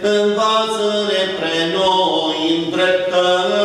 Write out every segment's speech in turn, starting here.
Învață-ne pre noi îndreptările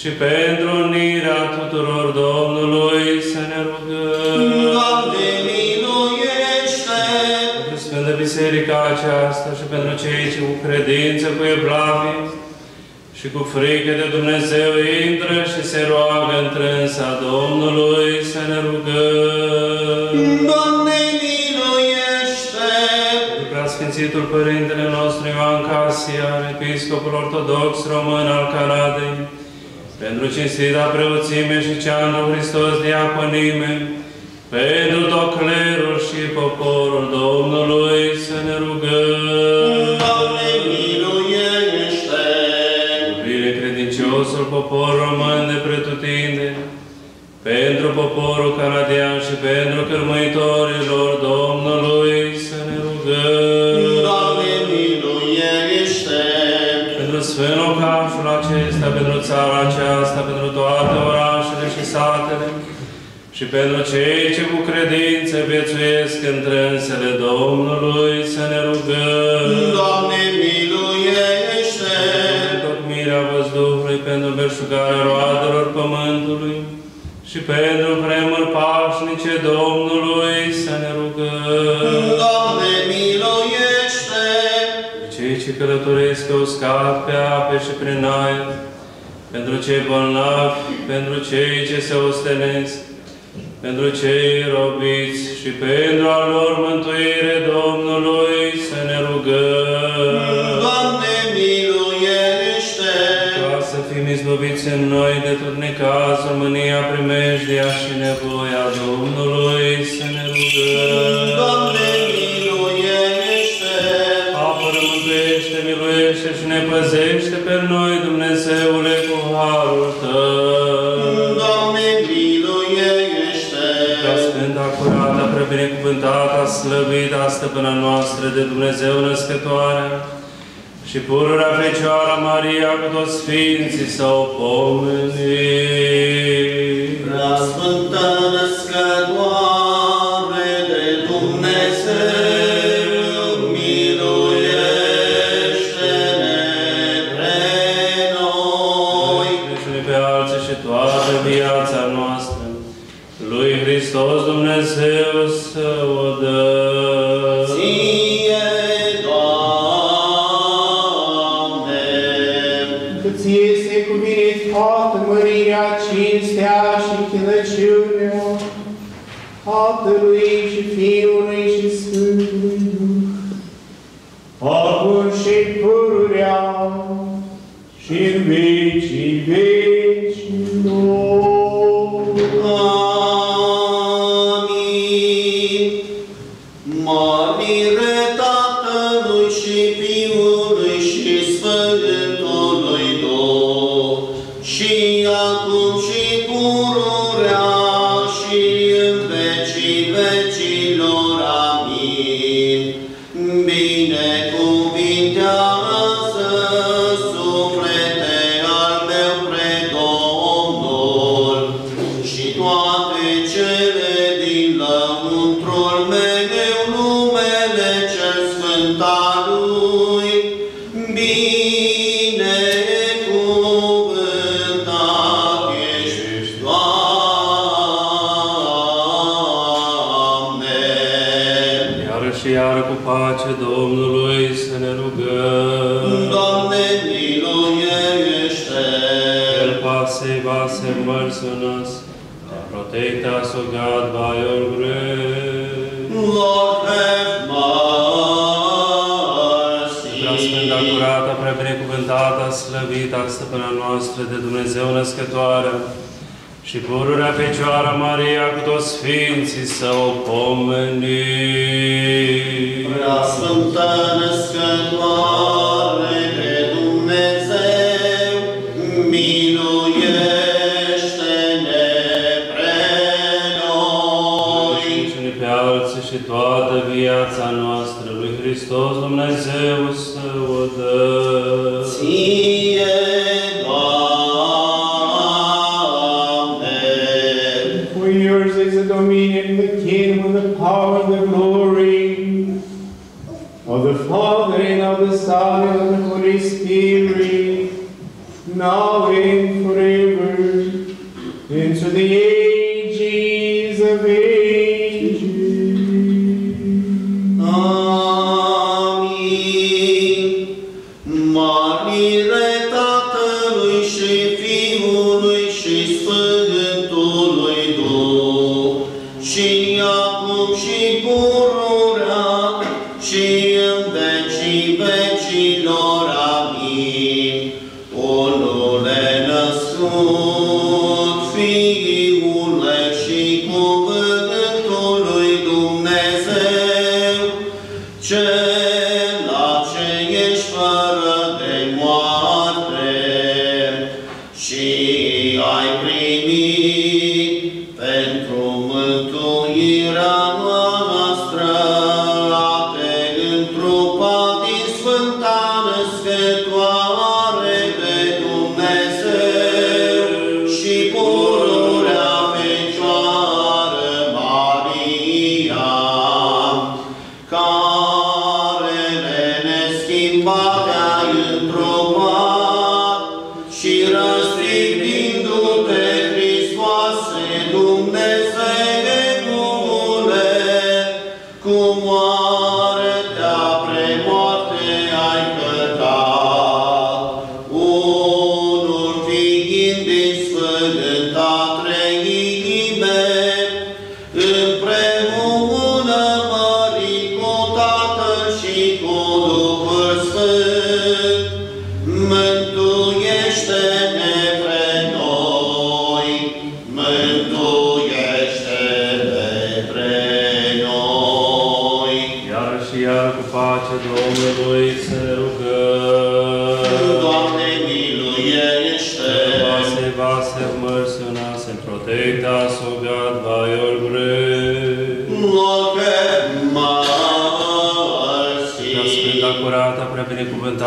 și pentru unirea tuturor Domnului să ne rugăm. Doamne, miluiește! Pentru Sfântă Biserica aceasta și pentru cei ce cu credință, cu evlavie și cu frică de Dumnezeu intră și se roagă întrânsa Domnului să ne rugăm. Doamne, miluiește! Pentru Preasfințitul Părintele nostru Ioan Casian, Episcopul Ortodox Român al Canadei, pentru cinstita preoțime și ceanul Hristos diaconime, pentru tot clerul și poporul Domnului să ne rugăm. Doamne, miluiește! Bine credinciosul popor român de pretutinde, pentru poporul canadian și pentru cărmăitorilor Domnului să ne rugăm. Doamne, miluiește! Pentru Sfântul acesta, pentru țara aceasta, și pentru cei ce cu credință viețuiesc între însele Domnului să ne rugăm. Doamne, miluiește! Pentru tocmirea văzduhului, pentru belșugarea roadelor pământului și pentru vremuri pașnice Domnului să ne rugăm. Doamne, miluiește! Cei ce călătoresc pe uscat, pe ape și prin aer, pentru cei bolnavi, pentru cei ce se ostenesc, pentru cei robiți și pentru a lor mântuire Domnului să ne rugăm. Doamne, miluiește! Ca să fim izbăviți în noi de tot necazul, mânia, primejdia și nevoia Domnului să ne rugăm. Doamne, miluiește! Apără, mântuiește, miluiește și ne păzește prea binecuvântată, slăvită, stăpâna noastră de Dumnezeu născătoare. Și pururea Fecioara Maria cu toți Sfinții să o ție se cuvine toată mărirea, cinstea și chinăciunea Tatălui și Fiului și noastră de Dumnezeu născătoare, și pururea Fecioara Maria cu toți Sfinții să o pomenim. Prea Sfântă Născătoare de Dumnezeu, miluiește-ne pre noi. Și unii pe alții și toată viața noastră lui Hristos Dumnezeu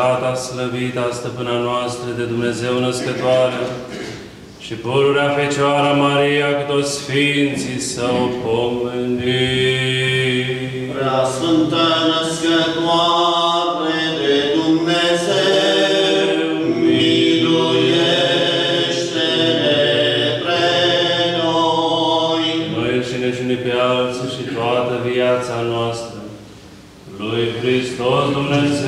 binecuvântata, slăvita stăpâna noastră de Dumnezeu născătoare și pururea Fecioara Maria cu toți Sfinții Său pomeni. Prea Sfântă născătoare de Dumnezeu, miluiește-ne pre noi. Noi înșine și ne pe alții și toată viața noastră. Lui Hristos Dumnezeu,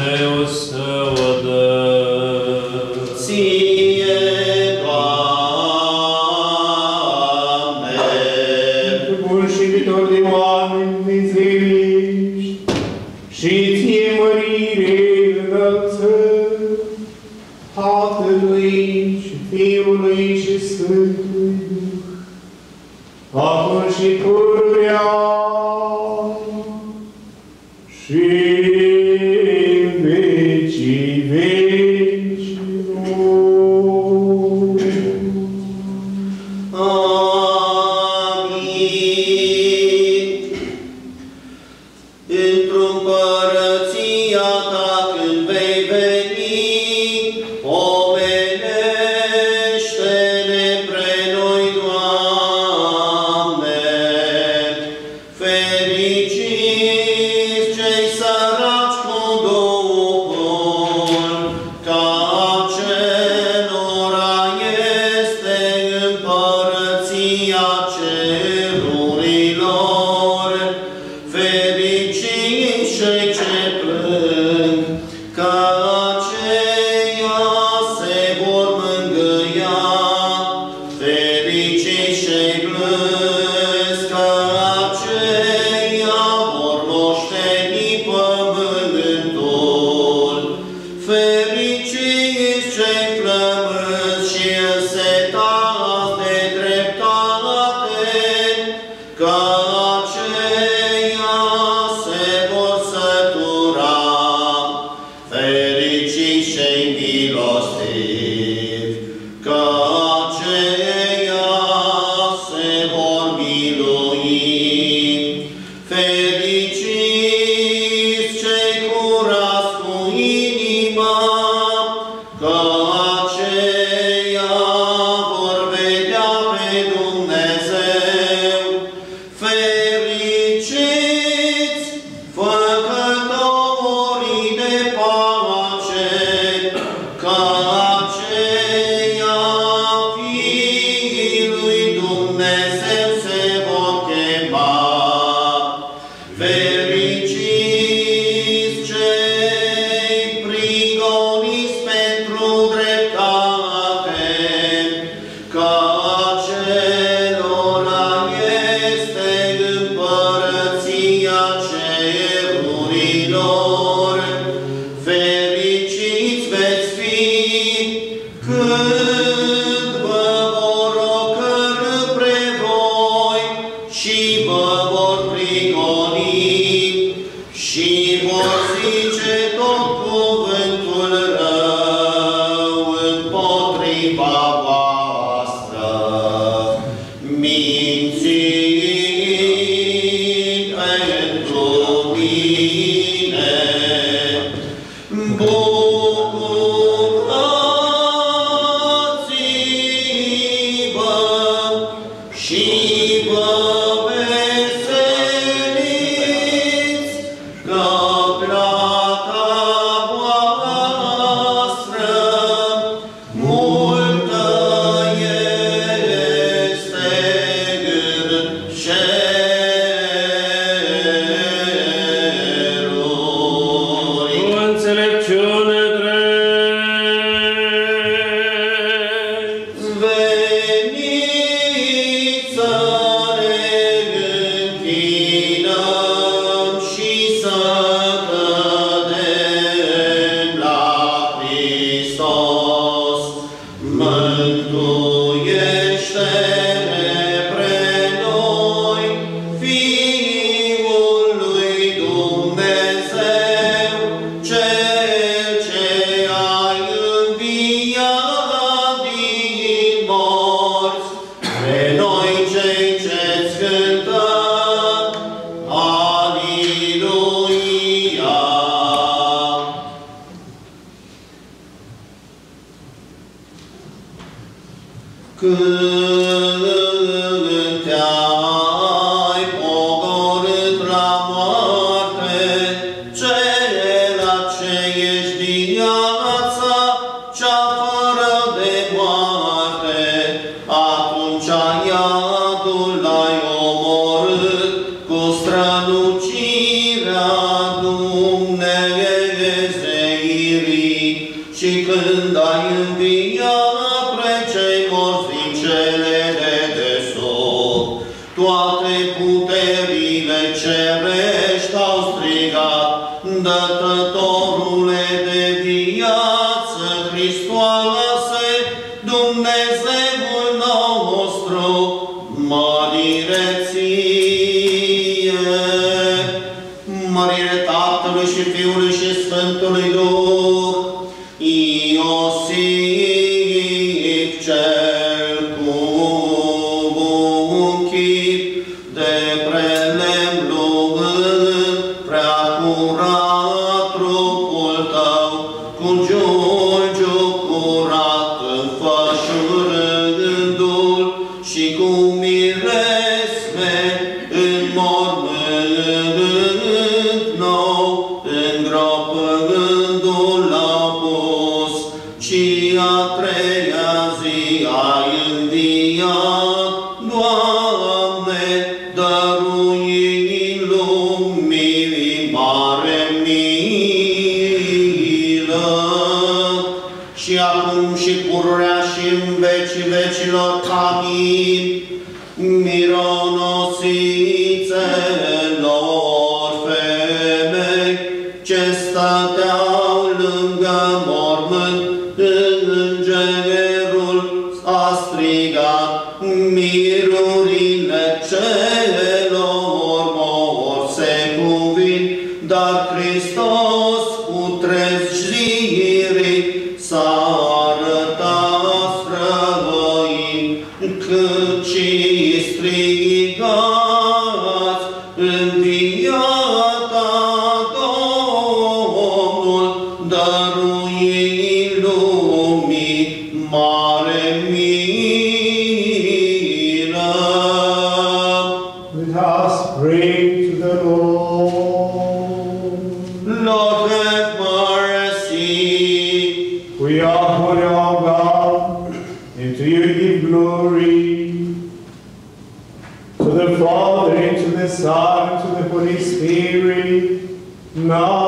No.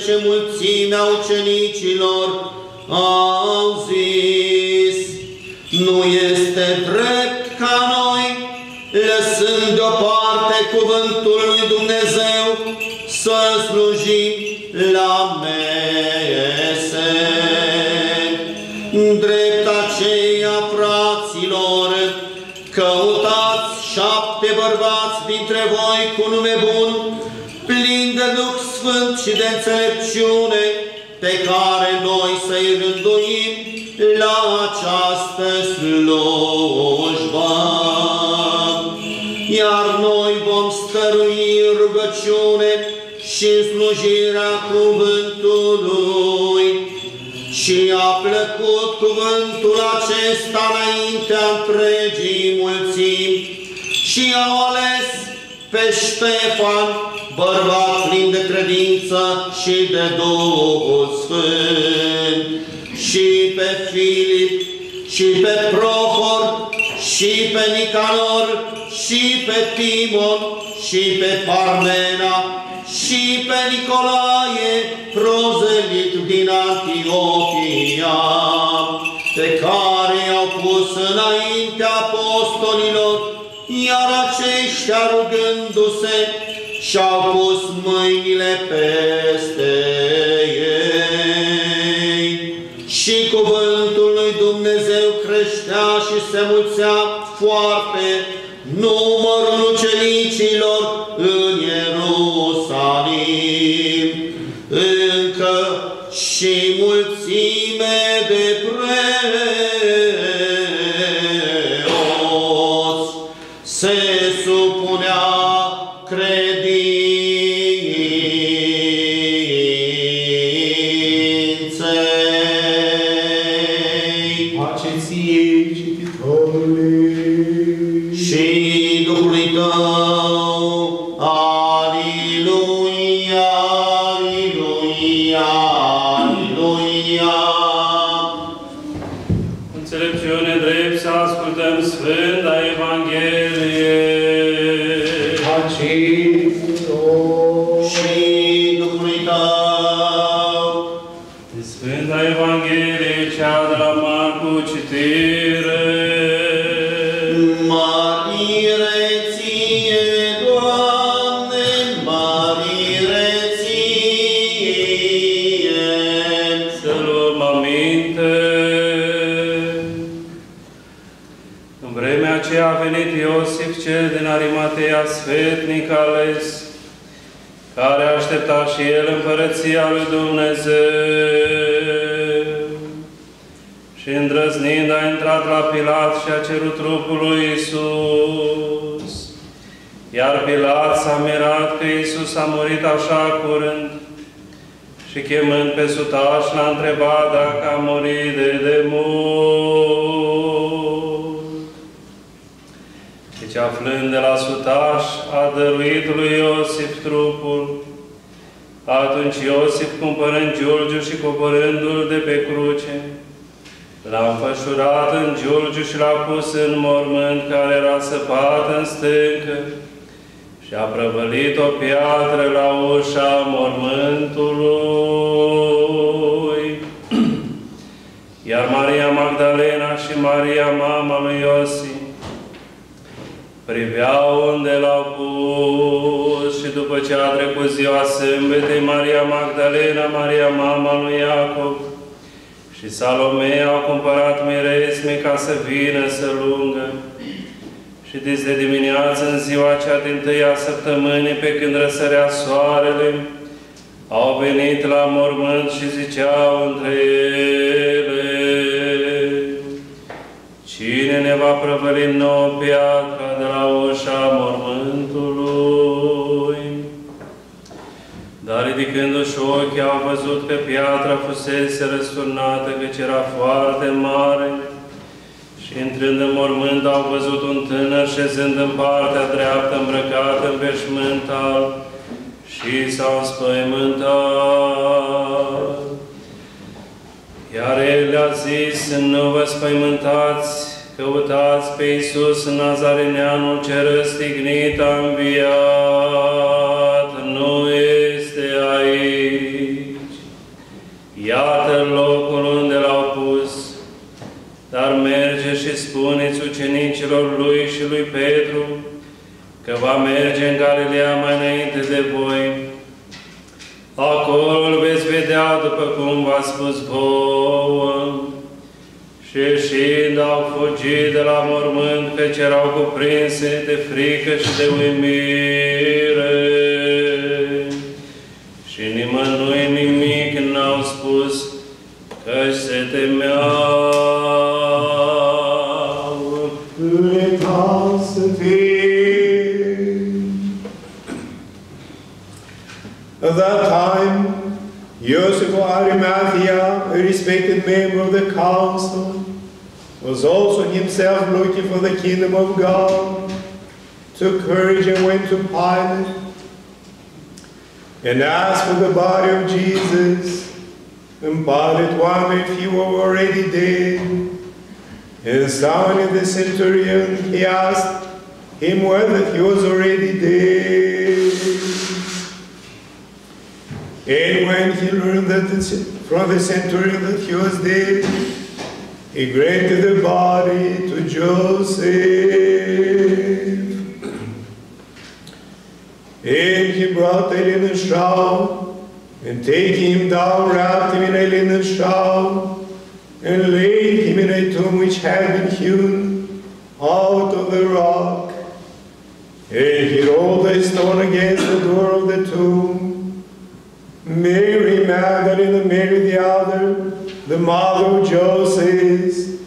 12 mulțimea ucenicilor, au zis, nu este drept ca noi, lăsând deoparte cuvântul lui Dumnezeu, să slujim la mese. Drept aceea, fraților, căutați șapte bărbați dintre voi cu nume bun, plini de Duh Sfânt și de înțelepciune, pe care noi să-i rânduim la această slujbă. Iar noi vom stărui în rugăciune și în slujirea cuvântului. Și a plăcut cuvântul acesta înaintea întregii mulțimi și au ales pe Ștefan, bărbat plin de credință și de Duhul Sfânt, și pe Filip, și pe Prohor, și pe Nicanor, și pe Timon, și pe Parmena, și pe Nicolae, prozelit din Antiochia, pe care i-au pus înaintea apostolilor, iar aceștia rugându-se și-au pus mâinile peste ei. Și cuvântul lui Dumnezeu creștea și se mulțea foarte numărul ucenicilor în Ierusalim. Încă și mulțime de preoți și el împărăția lui Dumnezeu. Și îndrăznind a intrat la Pilat și a cerut trupul lui Isus. Iar Pilat s-a mirat că Isus a murit așa curând și chemând pe sutaș l-a întrebat dacă a murit de demult. Deci aflând de la sutaș, a dăruit lui Iosif trupul. Atunci Iosif, cumpărând Giurgiu și coborându-l de pe cruce, l-a înfășurat în Giurgiu și l-a pus în mormânt care era săpat în stâncă. Și a prăvălit o piatră la ușa mormântului. Iar Maria Magdalena și Maria, mama lui Iosif, priveau unde l-au pus. și după ce a trecut ziua sâmbetei, Maria Magdalena, Maria mama lui Iacob și Salome au cumpărat miresme ca să vină să lungă. Și de dimineață, în ziua cea din tâia săptămânii, pe când răsărea soarele, au venit la mormânt și ziceau între ele, Cine ne va prăvăli nouă piatra de la ușa mormântului? Ridicându-și ochii, au văzut că piatra fusese răsturnată, căci era foarte mare, și intrând în mormânt au văzut un tânăr șezând în partea dreaptă, îmbrăcat în veșmânt alb, și s-au spăimântat. Iar el le-a zis, nu vă spăimântați, căutați pe Iisus Nazarineanul ce răstignit a înviat, spuneți ucenicilor lui și lui Petru că va merge în Galileea mai înainte de voi. Acolo îl veți vedea după cum v-a spus vouă. Și ieșind au fugit de la mormânt, căci erau cuprinse de frică și de uimire. Și nimănui nimic n-au spus, că se temeau. At that time, Joseph of Arimathea, a respected member of the council, was also himself looking for the kingdom of God, took courage and went to Pilate and asked for the body of Jesus. And Pilate wondered if he were already dead. And summoning the centurion, he asked him whether he was already dead. And when he learned that from the centurion that he was dead, he granted the body to Joseph. And he brought a linen shawl, and taking him down, wrapped him in a linen shawl, and laid him in a tomb which had been hewn out of the rock. And he rolled a stone against the door of the tomb. Mary Magdalene and Mary the other, the mother of Joseph,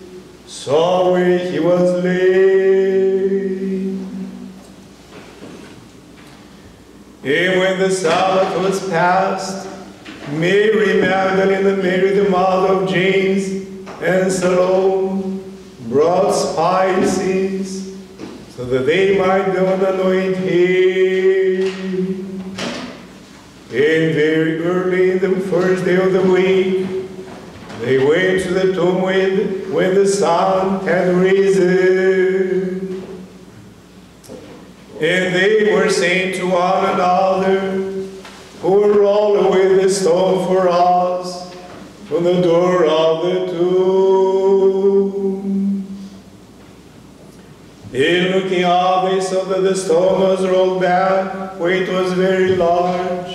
saw where he was laid. And when the Sabbath was past, Mary Magdalene and Mary the mother of James and Salome brought spices so that they might go and anoint him. And very early in the first day of the week, they went to the tomb with, when the sun had risen. And they were saying to one another, Who will roll away the stone for us from the door of the tomb? In looking up, they saw that the stone was rolled back, for it was very large.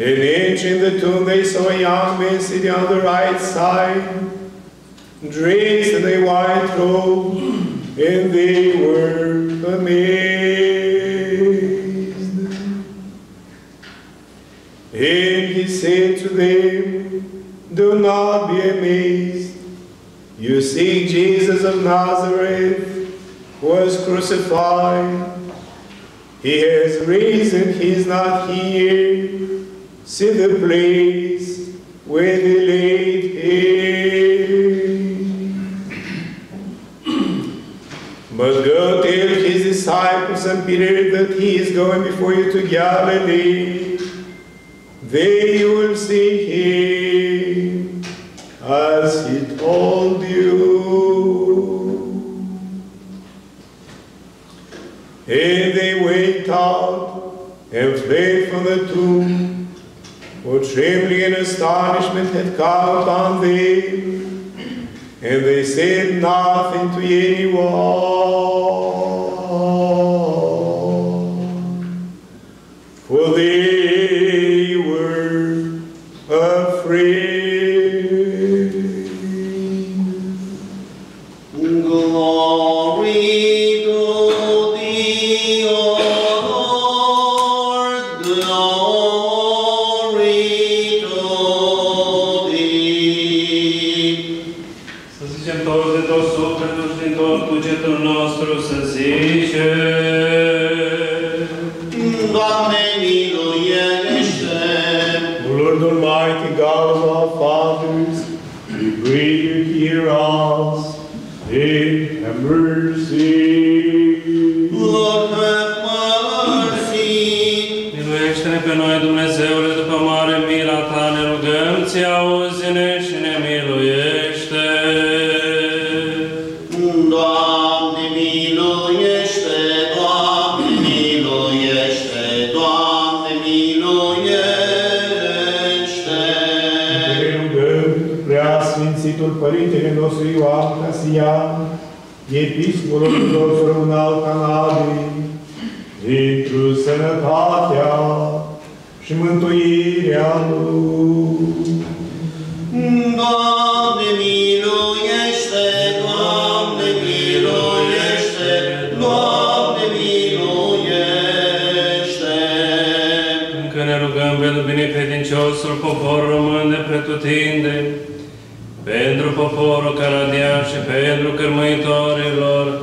And entering the tomb, they saw a young man sitting on the right side, dressed in a white robe, and they were amazed. And he said to them, Do not be amazed. You see Jesus of Nazareth was crucified. He has risen, he is not here. See the place where they laid him. But go tell his disciples and Peter that he is going before you to Galilee. There you will see him as he told you. And they went out and fled from the tomb, and astonishment had come upon them, and they said nothing to anyone, for they Episcopul Ortodox Român al Canadei, pentru sănătatea și mântuirea lui. Doamne, miluiește! Doamne, miluiește! Doamne, miluiește! Încă ne rugăm pentru binecredinciosul popor român de pretutindeni, pentru poporul canadian și pentru cărmăitorilor,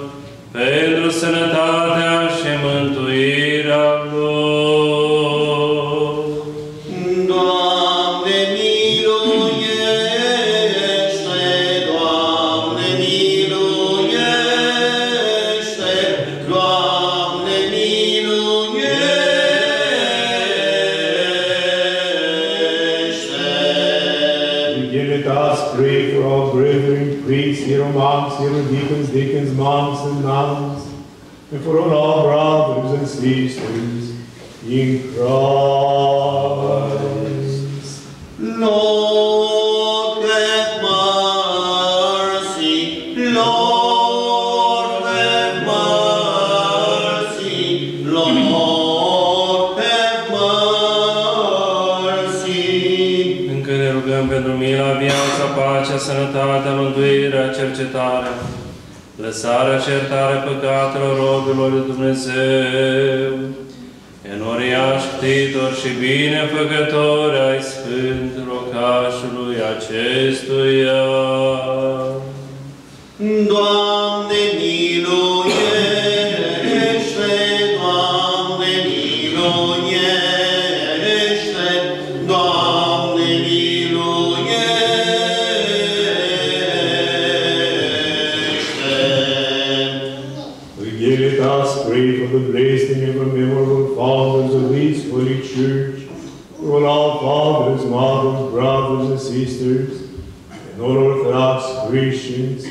for all fathers, mothers, brothers, and sisters, and all Orthodox Christians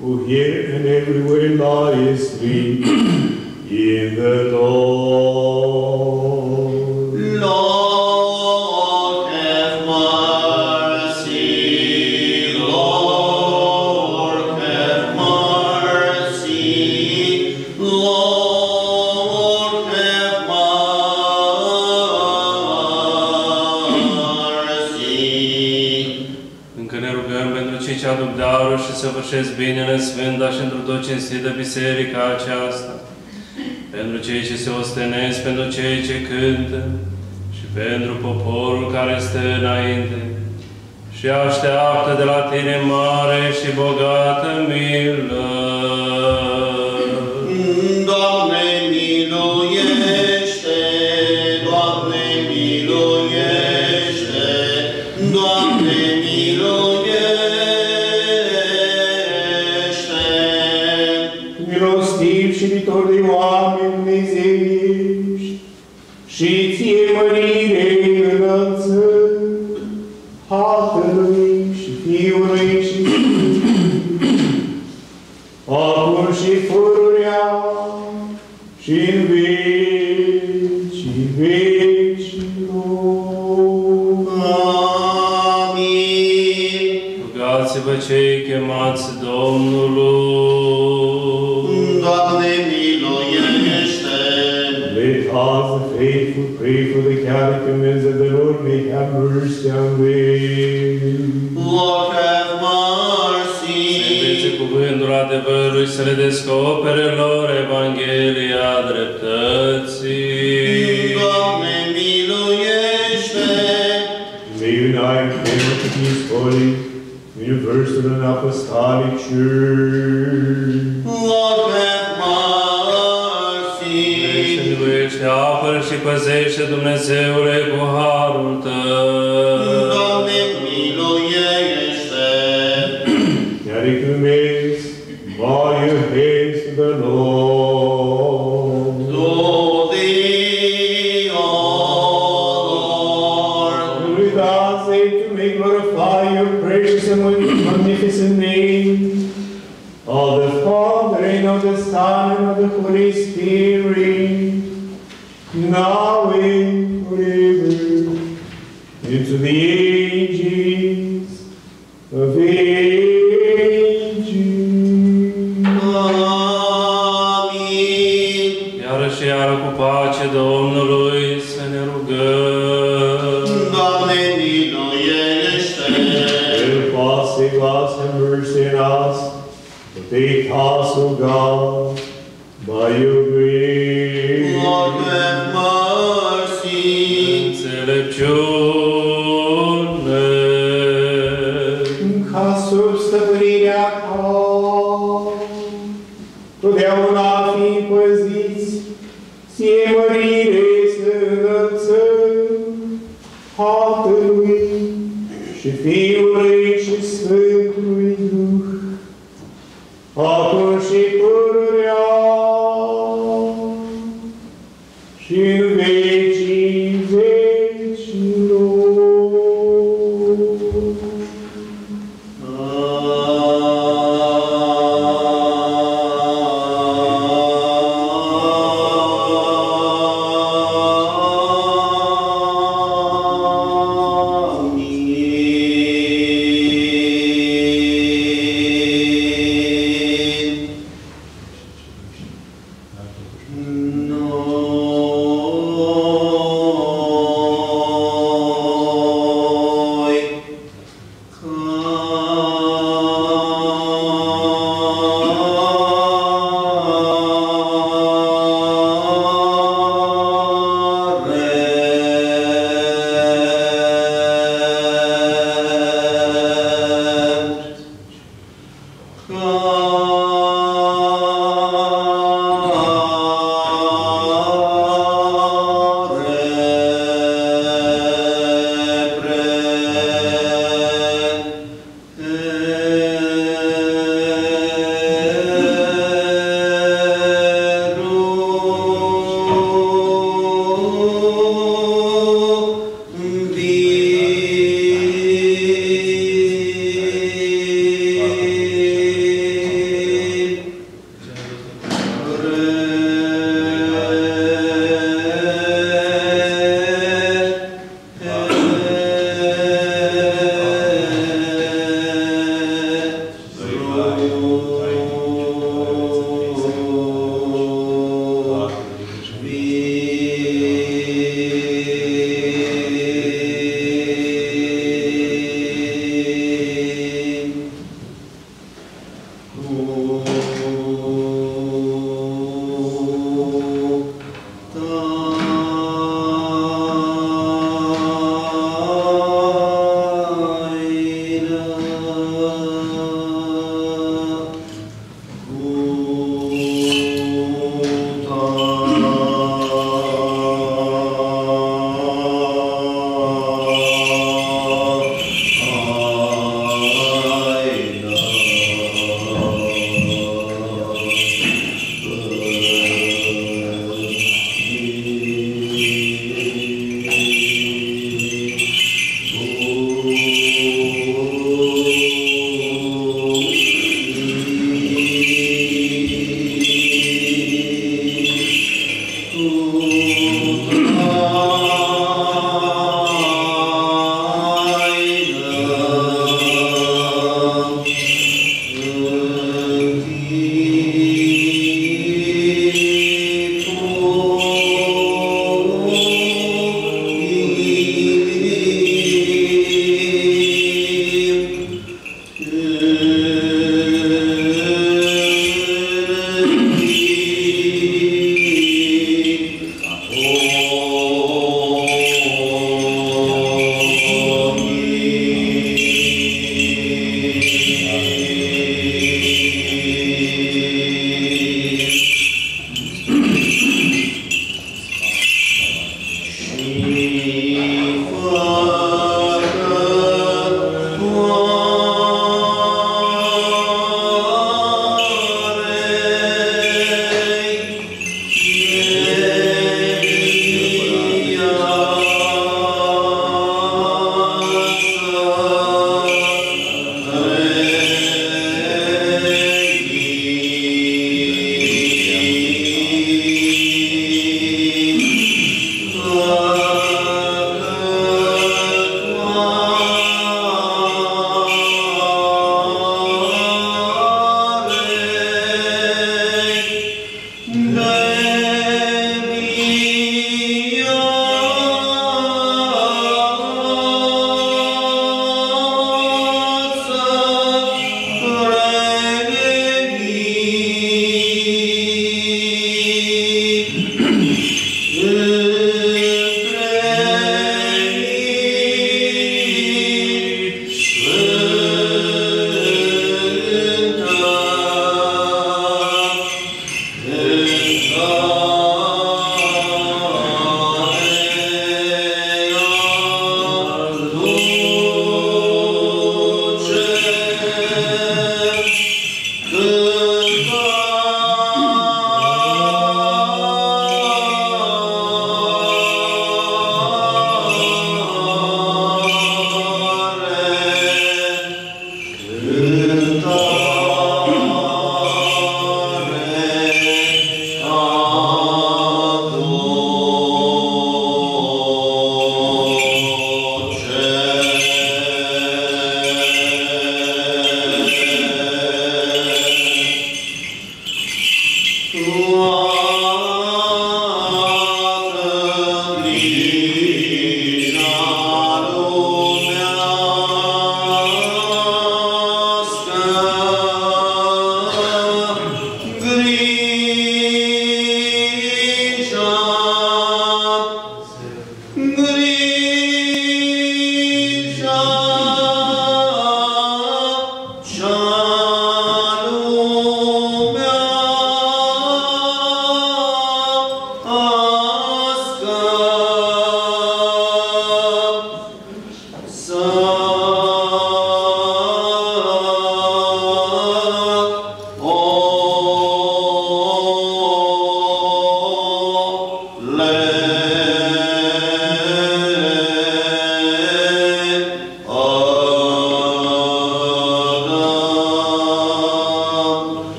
who here and everywhere lie asleep in the dawn. săvârșesc binele sfânt, dar și într tot cinstită biserica aceasta, pentru cei ce se ostenesc, pentru cei ce cântă și pentru poporul care stă înainte și așteaptă de la tine mare și bogată milă. să le descopere lor Evanghelia dreptății. Doamne, miluiește! În ai, mie în timpul scolii,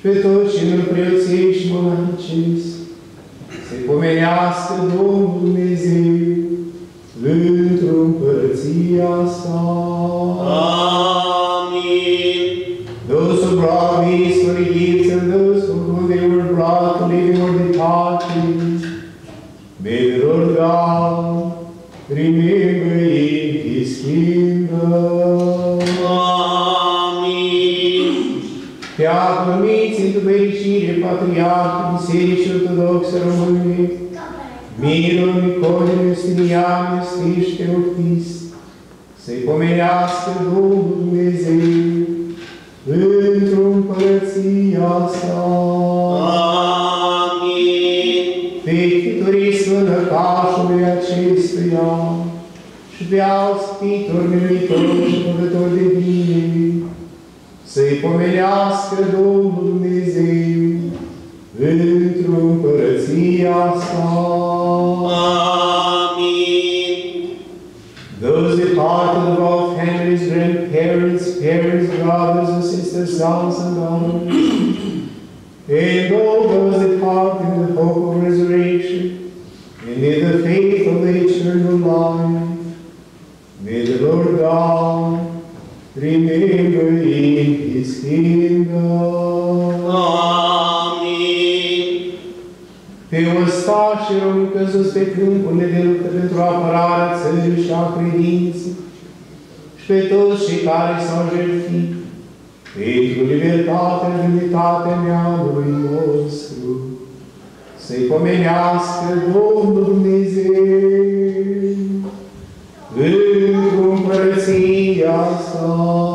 pe toți ce nu preoțești și monahicesc, se pomenească Domnul Dumnezeu într-o împărăția sa. Amin. Those fericire Patriarhul Bisericii Ortodoxe Române, Mirul Nicodem Justinian Iustiș Teotist, să-i pomenească Domnul Dumnezeu într-o împărăția sa. Amin. Pe chitorii sfânăcașului acestuia și pe alți titori miluitori și pădători de bine, să-i pomenească Domnul Dumnezeu sa. Amin. Those departed of all families, grandparents, parents, brothers and sisters, sons and daughters, and all those departed in the hope of resurrection, and in the faith of the eternal life, may the Lord God remember in His kingdom. Pe ostașii rău căzuți pe câmpurile de luptă pentru apărarea țării și a credinței, și pe toți cei care s-au jertfit pentru libertatea și demnitatea neamului nostru, să-i pomenească Domnul Dumnezeu într-o împărăția sa.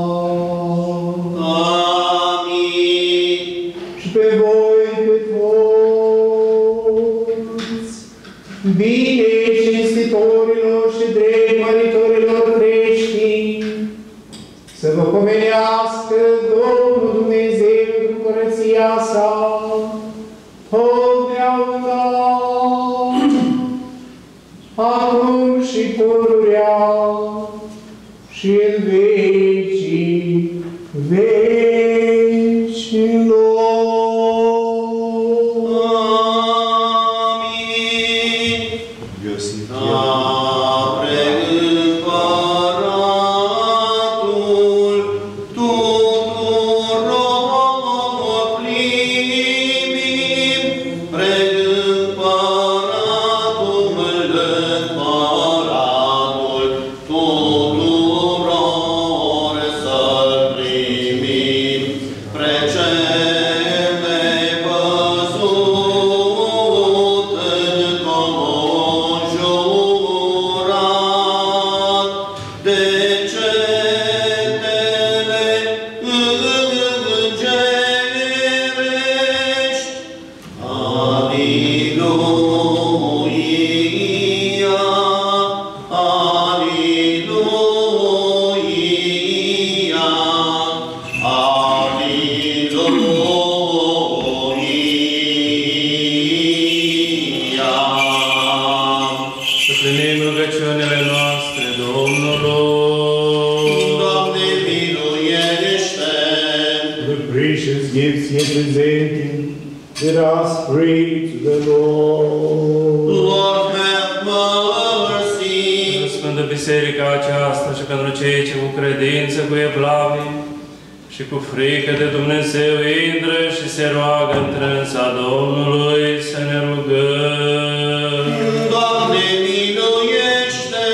Și cu frică de Dumnezeu intră și se roagă în trânsa Domnului să ne rugăm. Doamne, miluiește!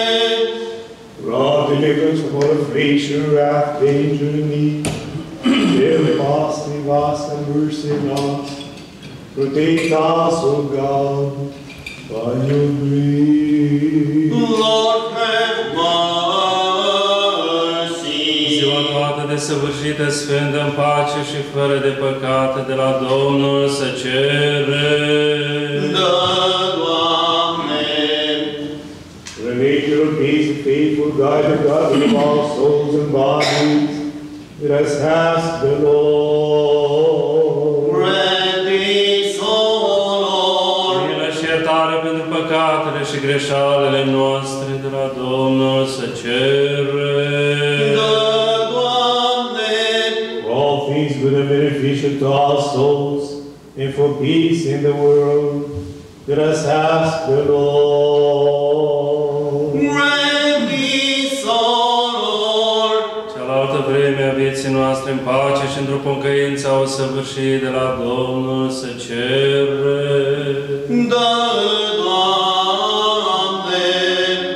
God, deliver us from all affliction, wrath, danger, and need. Everlasting, vast, and mercy on us. Protect us, O God, by your grace. Lord, have mercy! Desăvârșită, sfântă, în pace și fără de păcate de la Domnul să cerem. Dă, Doamne! The nature of peace and faithful God, the God of all souls and bodies, let us ask the Lord. Grant this, O Lord! Milă și iertare pentru păcatele și greșalele noastre de la Domnul să cerem. And beneficial to our souls, and for peace in the world, let us ask the Lord. Grant this, O Lord! Cealaltă vreme a vieții noastre în pace și într-o pocăință au săvârșit de la Domnul să cerem. Dă, Doamne!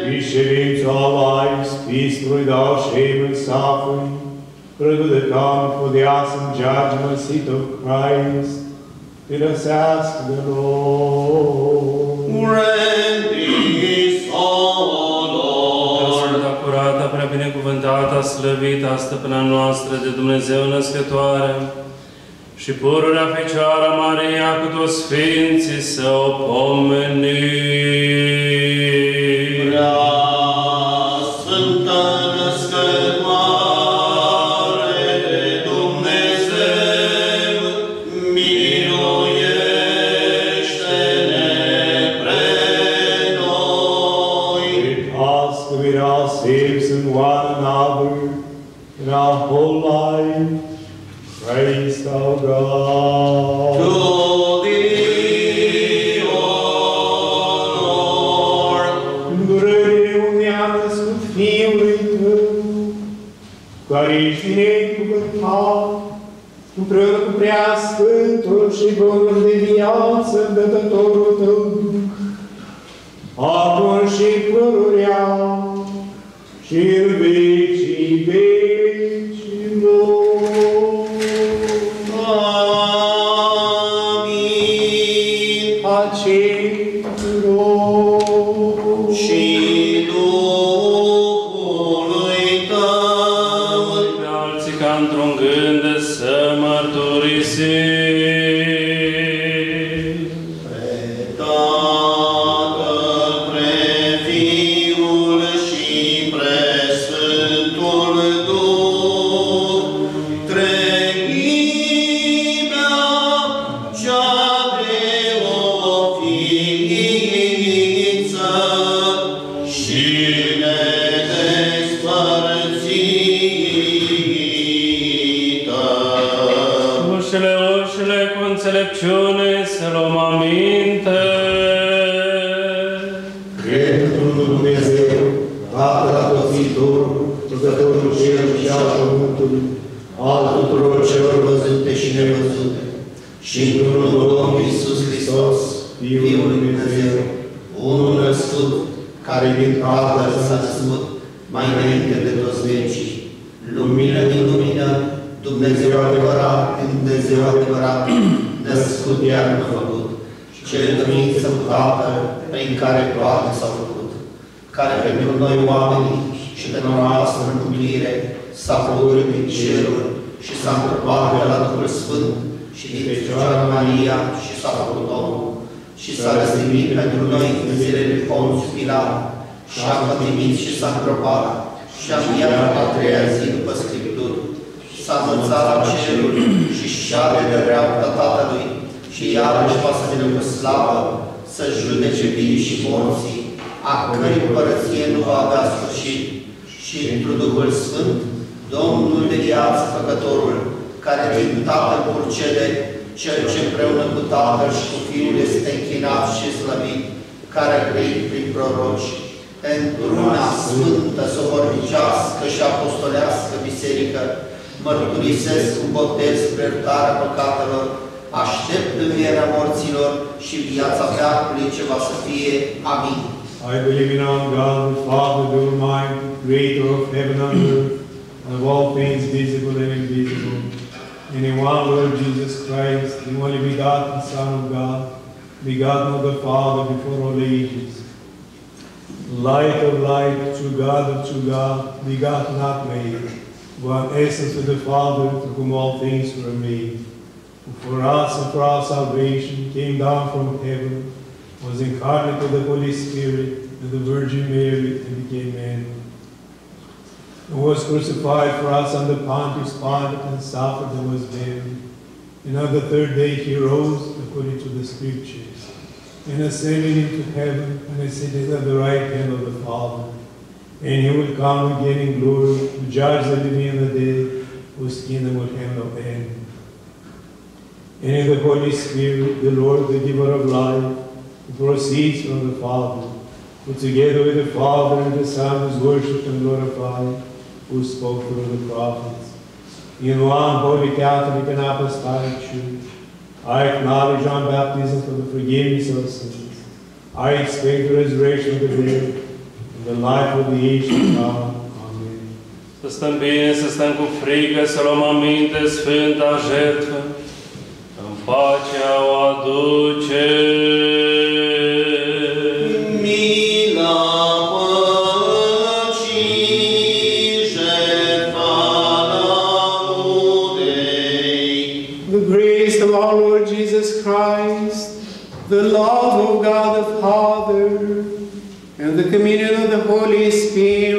We shall into our lives peace without shame and suffering, through the come for the awesome judgment seat of Christ. Let us ask the Lord. Grant this, O Lord! Sfânta curată, prea binecuvântată, slăvită, stăpâna noastră de Dumnezeu născătoare și pururea Fecioara Maria cu toți Sfinții să o pomenim. Prea Sfântul și Bunul de viață, dătătorul Tău. Duh, acum și pururea și în lumină din lumină, Dumnezeu adevărat, din Dumnezeu adevărat, născut iar nu făcut, cel numit să Tatăl, prin care toate s-au făcut, care pentru noi oamenii și pentru noastră mântuire s-a făcut din cerul și s-a întâmplat de la Duhul Sfânt și din Fecioara Maria și s-a făcut omul și s-a răstignit pentru noi în zilele Ponț Pilat și a pătimit și s-a îngropat și a înviat a treia zi. după Scripturi s-a înălțat la cerul și șade de dreapta Tatălui și iarăși va să vină cu slavă să judece vii și morții a cărei împărăție nu va avea sfârșit, și într Duhul Sfânt, Domnul de viață făcătorul, care din Tatăl purcede, cel ce împreună cu Tatăl și cu Fiul este închinat și slăvit, care a grăit prin proroci, într-una sfântă, sobornicească și apostolească biserică, mărturisesc un botez spre iertarea păcatelor, aștept învierea morților și viața veacului ce va să fie. Amin. I believe in our God, the Father, the Almighty, creator of heaven and earth, and of all things visible and invisible. And in one Lord Jesus Christ, the only begotten Son of God, begotten of the Father before all ages. Light of light, true God of true God, begotten not made, one essence with the Father, through whom all things were made. Who for us and for our salvation came down from heaven, was incarnate of the Holy Spirit and the Virgin Mary and became man. And was crucified for us under Pontius Pilate and suffered and was buried. And on the third day he rose according to the Scriptures, and ascended into heaven and is seated at the right hand of the Father. And he will come again in glory to judge the living and the dead, whose kingdom will have no end. And in the Holy Spirit, the Lord, the giver of life, who proceeds from the Father, who together with the Father and the Son is worshipped and glorified, who spoke through the prophets. In one holy Catholic and apostolic church, I acknowledge on baptism for the forgiveness of sins. I expect the resurrection of the dead and the life of the age to come. Amen. Să stăm bine, să stăm cu frică, să luăm aminte Sfânta jertfă. În pacea o aduce. Communion of the Holy Spirit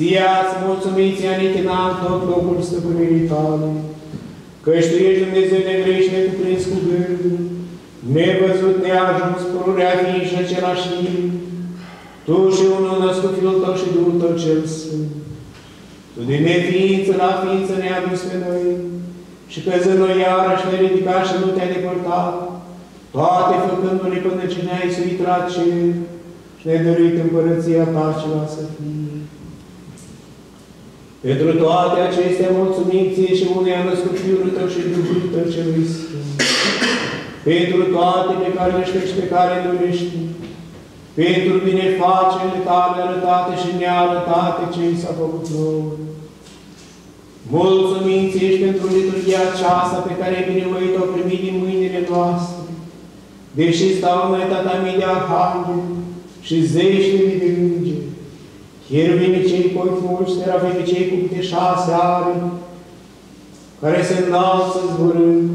Ție ați mulțumit, ție anichina în tot locul stăpânirii tale. Căci Tu ești Dumnezeu de vrei și necuprins cu gândul, nevăzut, neajuns, pururea fiind și același timp. Tu și unul născut Fiul Tău și Duhul Tău cel Sfânt. Tu din neființă la ființă ne-ai adus pe noi și căzând noi iarăși ne ridicat și nu te-ai depărtat, toate făcându-ne până ce ne-ai suit la cer și ne-ai dăruit împărăția ta ceva să fie. Pentru toate acestea mulțumim ție și unui a născut Fiul Tău și Duhul Tău celui Sfânt. Pentru toate pe care le știi și pe care nu le știi. Pentru binefacerile tale arătate și nearătate ce i s-a făcut nouă. Mulțumim ție și pentru liturghia aceasta pe care ai binevoit-o primit din mâinile noastre. Deși stau noi tata mii de arhangheli și zeci de mii de îngeri, Cherubini cei cu ochi mulți, serafimii cei cu câte șase ari, care se înalță zburând,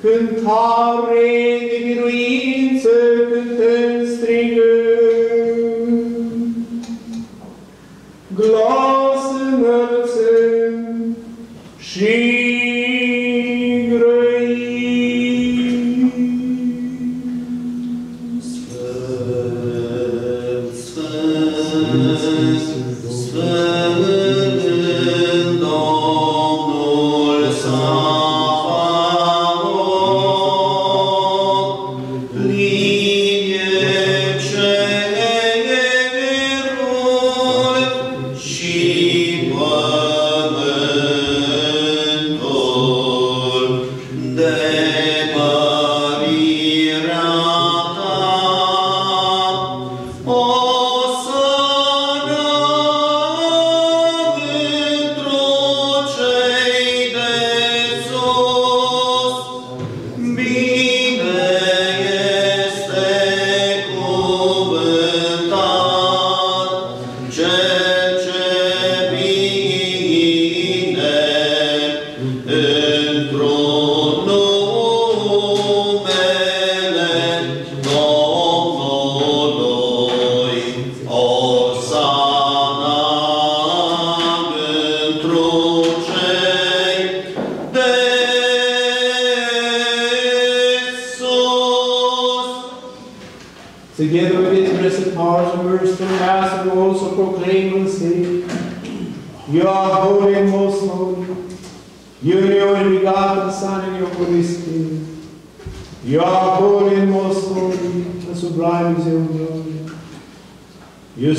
cântare de biruință cântând strigând. glas înălțând și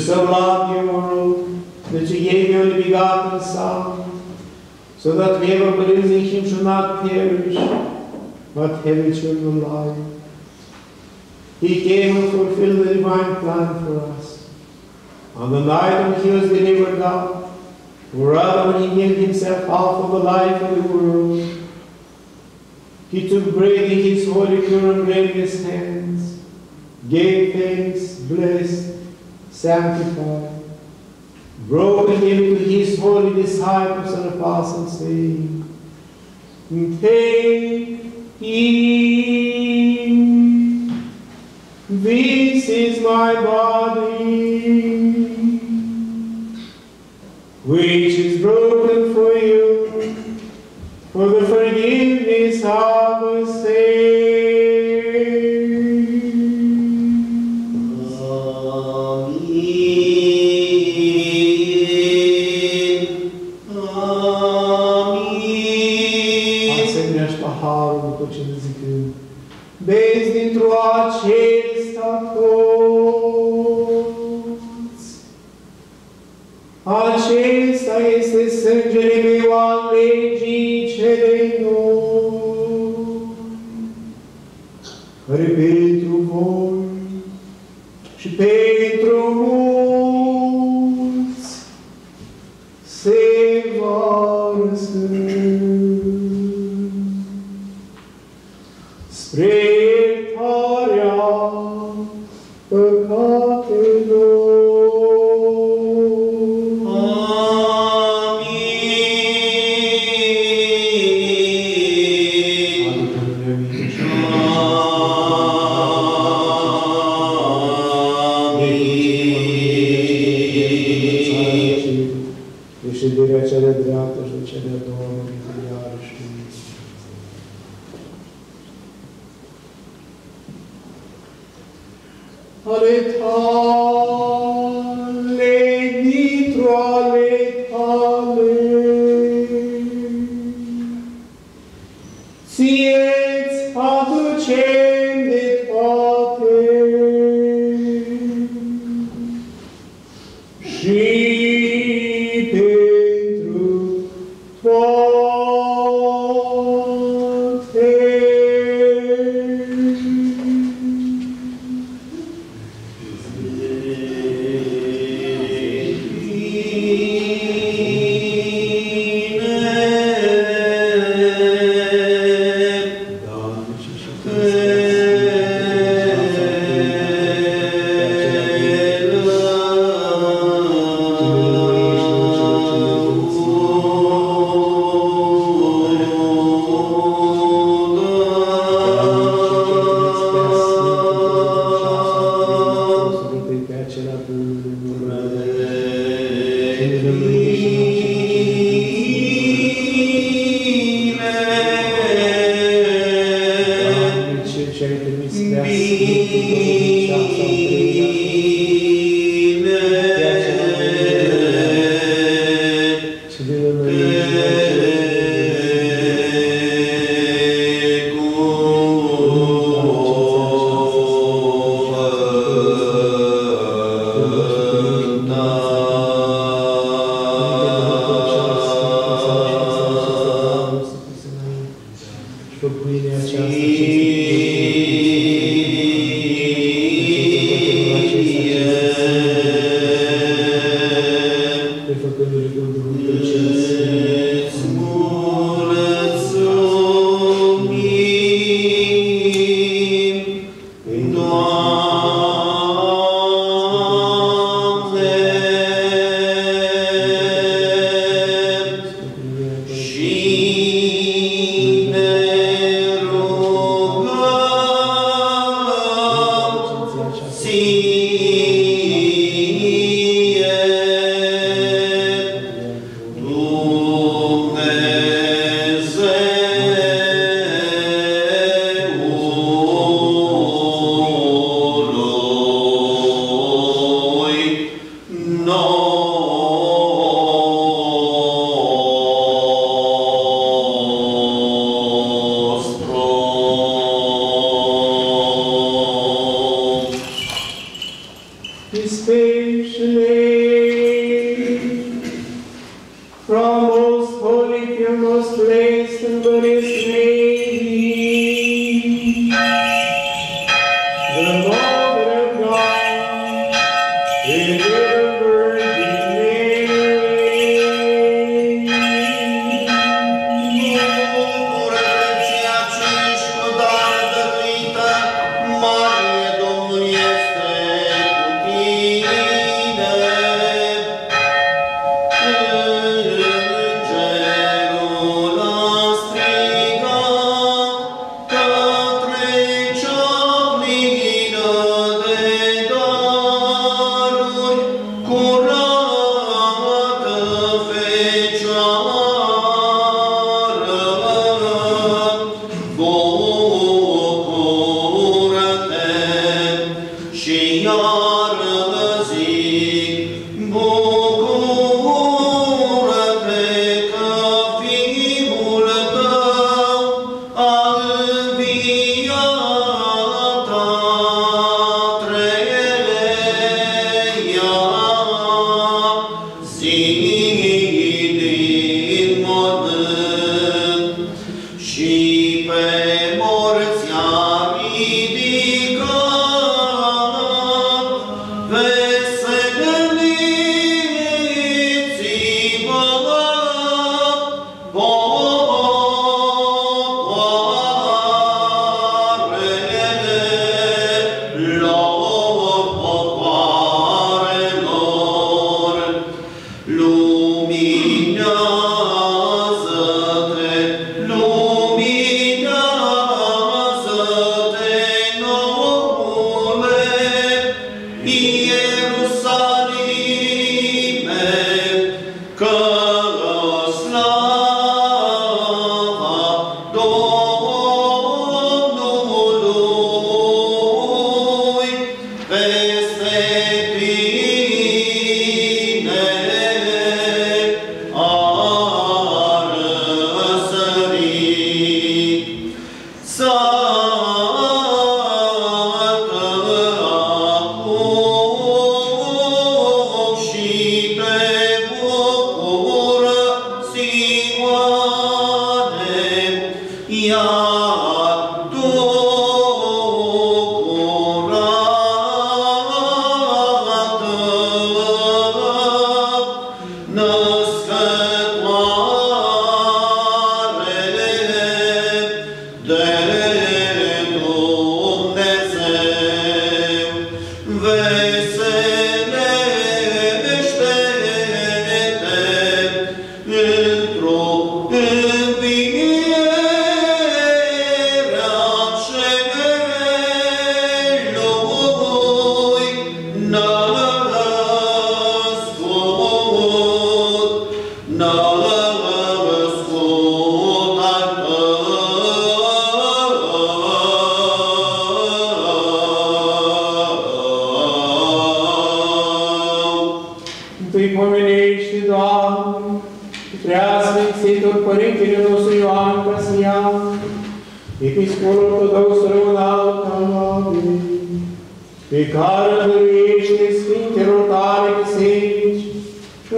so loved your world that you gave your only begotten Son, so that whoever believes in him shall not perish, but have eternal life. He came and fulfilled the divine plan for us. On the night when he was delivered up, or rather when he gave himself up for the life of the world, he took bread in his holy pure and blameless hands, gave thanks, blessed, sanctified, broken gave to his holy disciples and apostles, saying, Take, eat, this is my body, which is broken Tu îi pomenești, Doamne, prea Sfințitul Părintele nostru Ioan Căsia, Episcopul Ortodox Răunal Calabie, pe care dăruiește Sfintelor tale biserici,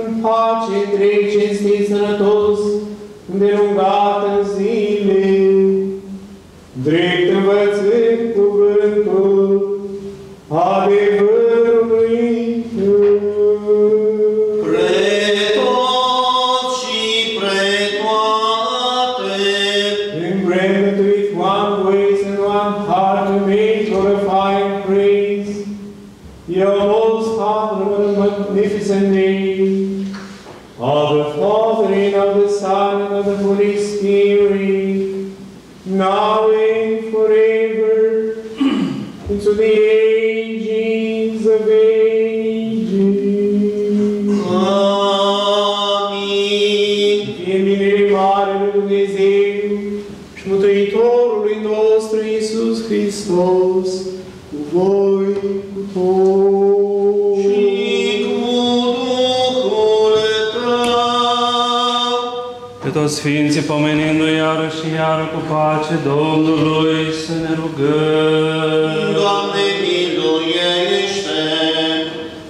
în pace treci cinstit sănătos, îndelungat în zile, drept Iisus Hristos, cu voi, cu toți. Și cu Duhul tău. Pe toți Sfinții, pomenindu-i iară și iară cu pace Domnului, să ne rugăm. Doamne, miluiește!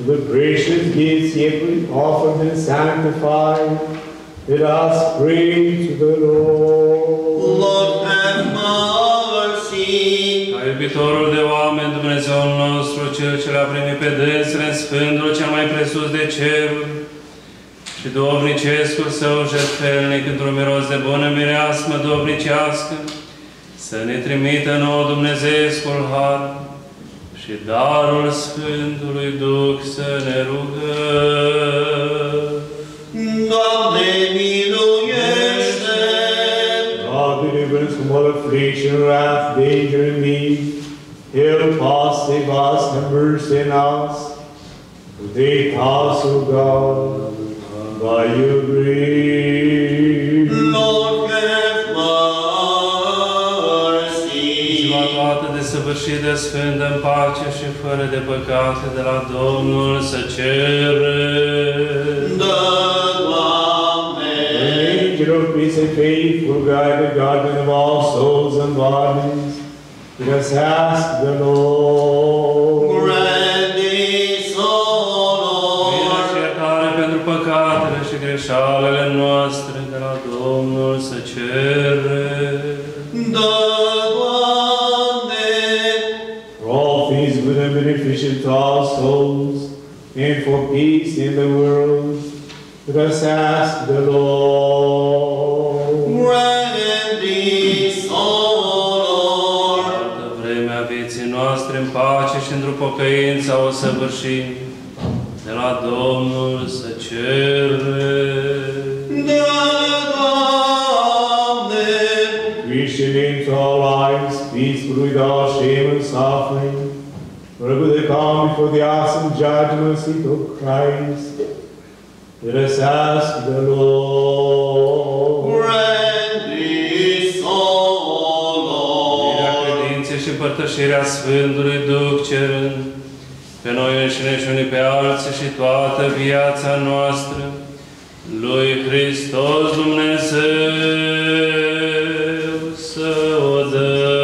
The precious gifts yet we offered and sanctified, let us pray to the Lord. Lord, have mercy. Ca iubitorul de oameni, Dumnezeul nostru, Cel ce l-a primit pe dânsele în Sfântul cel mai presus de ceruri, și duhovnicescul său jertfelnic într-un miros de bună mireasmă duhovnicească, să ne trimită nouă Dumnezeescul har și darul Sfântului Duh să ne rugăm. Doamne, miluiește! God, deliver us from all affliction, wrath, danger, and need. Help us, save us, have mercy on us. Protect us, O God, by your grace. Lord, have Ziua mercy. toată de săvârșit de sfântă în pace și fără de păcate de la Domnul să cerem. Dă, An Doamne! angel of peace and faith will guide the guardian of all souls and bodies. Let us ask the Lord. Grant this, O Vină Lord! și iertare pentru păcatele și greșalele noastre de la Domnul să cerem. Dă, Doamne! For all things good and beneficial to our souls, and for peace in the world, let în pace și într-o pocăință o săvârșim. De la Domnul să cerem. Dă, Doamne! Christian into our lives, peaceful without shame and suffering, wherever they come before the awesome judgment seat of Christ, let us ask the Lord. Grant credinței și împărtășirea Sfântului Duh cerând pe noi înșine și unii pe alții și toată viața noastră lui Hristos Dumnezeu să o dăm.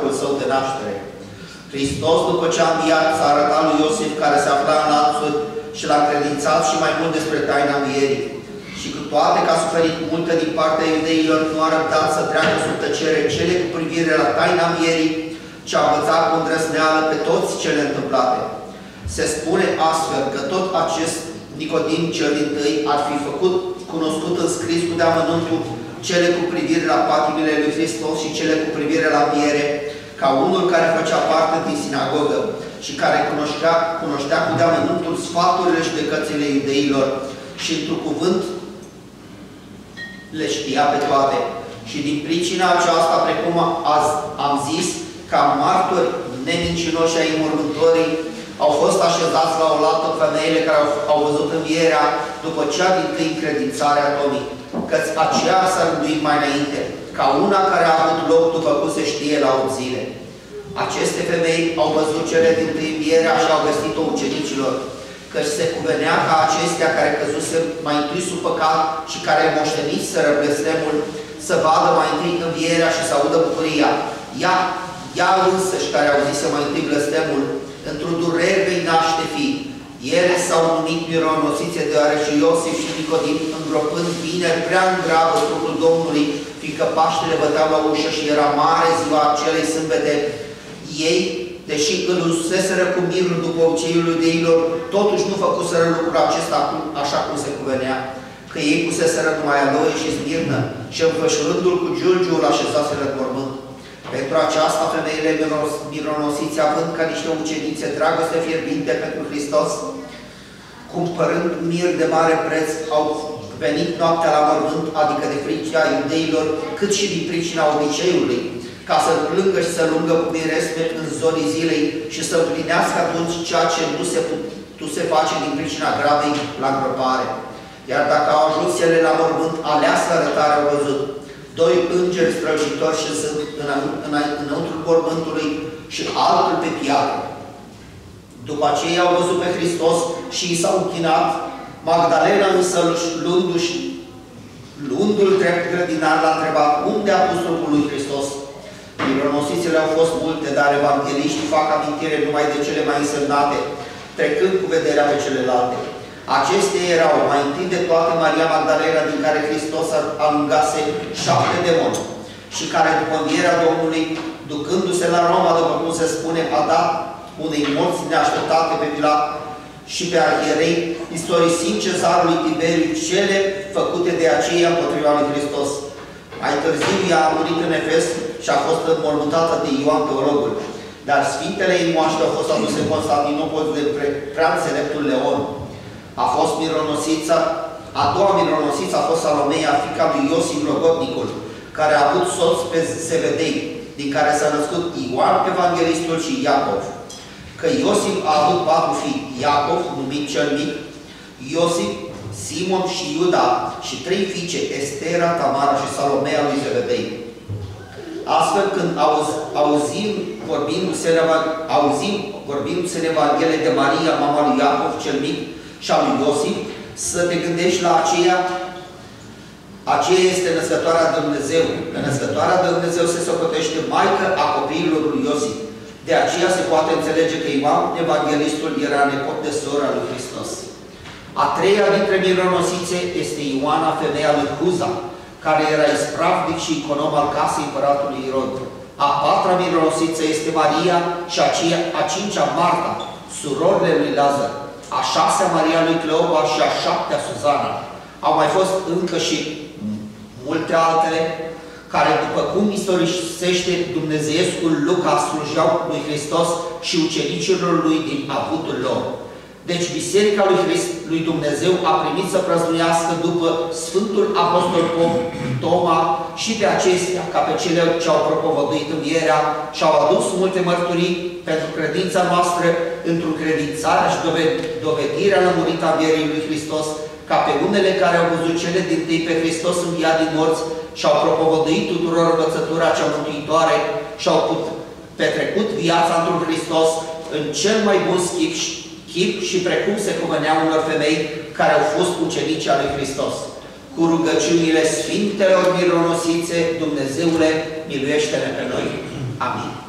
Locul său de naștere. Hristos, după ce a înviat, s-a arătat lui Iosif, care se afla în lanțuri, și l-a credințat și mai mult despre taina învierii. Și cu toate că a suferit multe din partea iudeilor, nu a răbdat să treacă sub tăcere cele cu privire la taina învierii, ci a învățat cu îndrăzneală pe toți cele întâmplate. Se spune astfel că tot acest Nicodim cel din tâi ar fi făcut cunoscut în scris cu deamănuntul cele cu privire la patimile lui Hristos și cele cu privire la miere, ca unul care făcea parte din sinagogă și care cunoștea, cunoștea cu deamănuntul sfaturile și decățile iudeilor și într-un cuvânt le știa pe toate. Și din pricina aceasta, precum azi am zis, ca martori nemincinoși ai mormântorii, au fost așezați la oaltă femeile care au, au văzut învierea după cea din tâi încredințarea Domnului, căci aceea s-a rânduit mai înainte, ca una care a avut loc după cum se știe la 8 zile. Aceste femei au văzut cele din tâi învierea și au găsit-o ucenicilor, căci se cuvenea ca acestea care căzuse mai întâi sub păcat și care moșteniseră blestemul să vadă mai întâi învierea și să audă bucuria. Ea, ea însă și care auzise mai întâi blestemul, într-o durere vei naște fi. Ele s-au numit mironosițe, deoarece Iosif și Nicodim, îngropând bine prea în grabă trupul Domnului, fiindcă Paștele băteau la ușă și era mare ziua acelei sâmbete, ei, deși îl useseră cu mirul după obiceiul iudeilor, totuși nu făcuseră lucrul acesta așa cum se cuvenea, că ei puseseră numai aloe și smirnă și înfășurându-l cu giulgiul așezaseră în mormânt. Pentru aceasta, femeile mironosiți, având ca niște ucenițe dragoste fierbinte pentru Hristos, cumpărând mir de mare preț, au venit noaptea la mormânt, adică de fricea iudeilor, cât și din pricina obiceiului, ca să plângă și să lungă cu miresme în zonii zilei și să împlinească atunci ceea ce nu se, tu se face din pricina gravei la îngropare. Iar dacă au ajuns ele la mormânt, aleasă arătare au văzut doi îngeri strălucitori și sunt în, în, înăuntru mormântului și altul pe piatră. După aceea au văzut pe Hristos și i s-au închinat, Magdalena însă luându-și luându-l drept grădinar l-a întrebat unde a pus trupul lui Hristos. Mironosițele au fost multe, dar evangeliștii fac amintire numai de cele mai însemnate, trecând cu vederea pe celelalte. Acestea erau mai întâi de toate Maria Magdalena, din care Hristos alungase șapte demoni și care după învierea Domnului, ducându-se la Roma, după cum se spune, a dat unei morți neașteptate pe Pilat și pe arhierei, istorisind cezarului Tiberiu cele făcute de aceia împotriva lui Hristos. Mai târziu ea a murit în Efes și a fost înmormântată de Ioan Teologul. Dar Sfintele ei moaște au fost aduse în Constantinopol de prea înțeleptul Leon. A fost mironosița, a doua mironosiță a fost Salomeia, fica lui Iosif Logotnicul, care a avut soț pe Sevedei, din care s-a născut Ioan Evanghelistul și Iacov. Că Iosif a avut patru fii, Iacov, numit cel mic, Iosif, Simon și Iuda și trei fiice, Estera, Tamara și Salomea lui Zebedei. Astfel, când auz, auzim vorbindu-se auzim vorbindu-se în Evanghelie de Maria, mama lui Iacov cel mic și a lui Iosif, să te gândești la aceea aceea este născătoarea de Dumnezeu. Că născătoarea de Dumnezeu se socotește maică a copiilor lui Iosif. De aceea se poate înțelege că Ioan Evanghelistul era nepot de sora lui Hristos. A treia dintre mironosițe este Ioana, femeia lui Cuza, care era ispravnic și econom al casei împăratului Irod. A patra mironosiță este Maria și a, cia, a cincea Marta, surorile lui Lazar. A șasea Maria lui Cleopa și a șaptea Suzana. Au mai fost încă și multe altele care, după cum istorisește Dumnezeiescul Luca, slujeau lui Hristos și ucenicilor lui din avutul lor. Deci Biserica lui, Hrist, lui Dumnezeu a primit să prăznuiască după Sfântul Apostol Toma și pe acestea, ca pe cele ce au propovăduit învierea și au adus multe mărturii pentru credința noastră într-o credințare și dovedirea lămurită a învierii lui Hristos, ca pe unele care au văzut cele din tâi pe Hristos înviat din morți și au propovăduit tuturor învățătura cea mântuitoare și au petrecut viața într-un Hristos în cel mai bun schip chip și precum se cuvenea unor femei care au fost ucenici al lui Hristos. cu rugăciunile Sfintelor Mironosițe, Dumnezeule, miluiește-ne pe noi. Amin.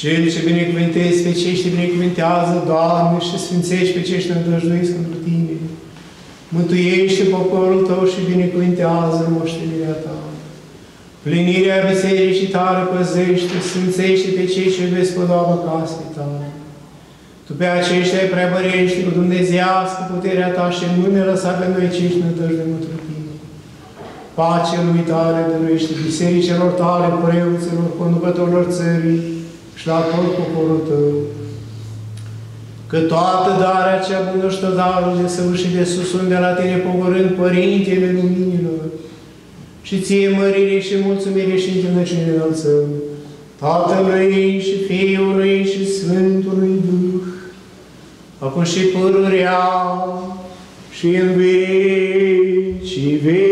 Cel ce binecuvântezi pe cei ce te binecuvintează, Doamne, și sfințești pe cei ce ne dăjduiesc într Tine. Mântuiește poporul Tău și binecuvintează moștenirea Ta. Plinirea bisericii Tale păzește, sfințește pe cei ce iubesc podoabă casei Tale. Tu pe aceștia îi preabărești cu dumnezească puterea Ta și nu ne lăsa pe noi cei ce ne dăjduim într Tine. Pace lui Tale dăruiește bisericilor Tale, preoților, conducătorilor țării și la tot poporul Tău. Că toată darea cea bună și tot darul de săvârșit de sus unde la Tine pogorând Părintele Luminilor și Ție mărire și mulțumire și închinăciune înălțăm Tatălui și Fiului și Sfântului Duh, acum și părurea și în vecii vecilor.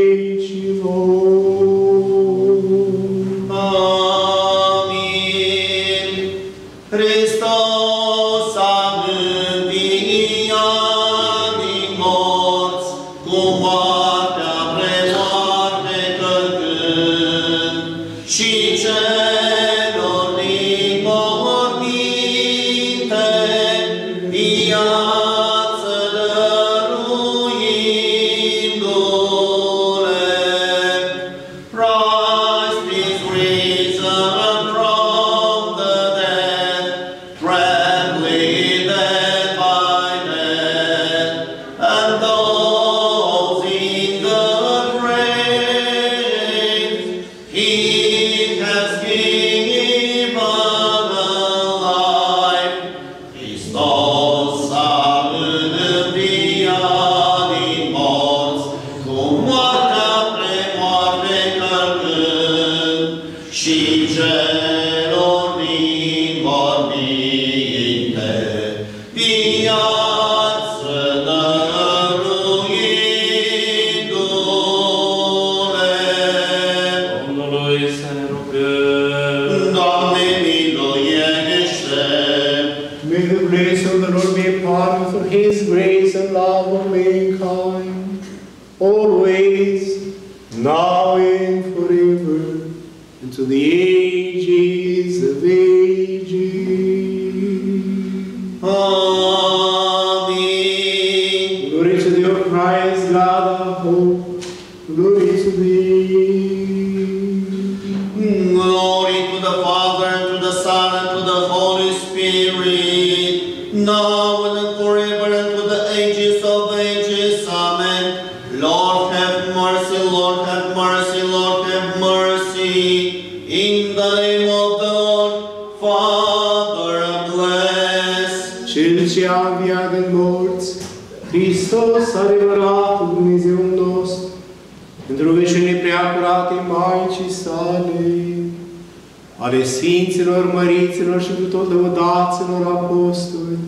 sfinților, măriților și cu tot lăudaților apostoli,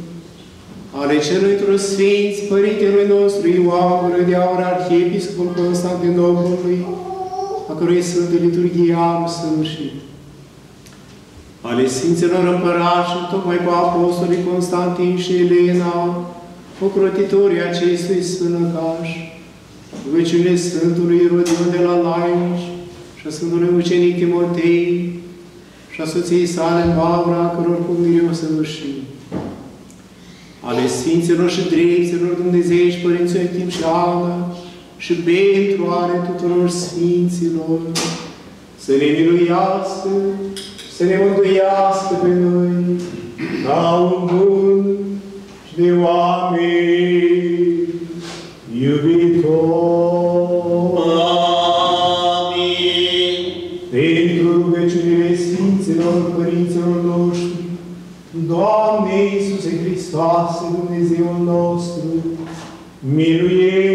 ale celui într sfinți, Părintelui nostru Ioanului de Aur, Arhiepiscopul Constantinopolului, a cărui Sfântă Liturghie am săvârșit. Ale Sfinților Împărași, tocmai cu Apostolii Constantin și Elena, ocrotitorii acestui sfânăcaș, rugăciune Sfântului Rodion de la Laiuș și a Sfântului Ucenic Timotei, și a soției sale în laura a căror cu mireu să vârșim. Ale Sfinților și Drepților Dumnezei și Părinții în timp și ala, și pentru ale tuturor Sfinților, să ne miluiască, să ne mântuiască pe noi, ca un bun și de oameni iubitor. Hristoase Dumnezeul nostru, miluiește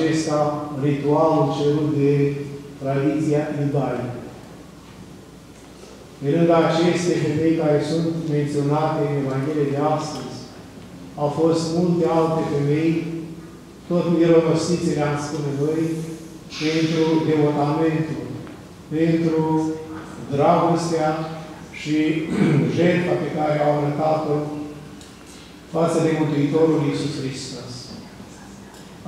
acesta ritualul cerut de tradiția iudaică. Pe lângă aceste femei care sunt menționate în Evanghelie de astăzi, au fost multe alte femei, tot mironosițe le-am spune noi, pentru devotamentul, pentru dragostea și jertfa pe care au arătat-o față de Mântuitorul Iisus Hristos.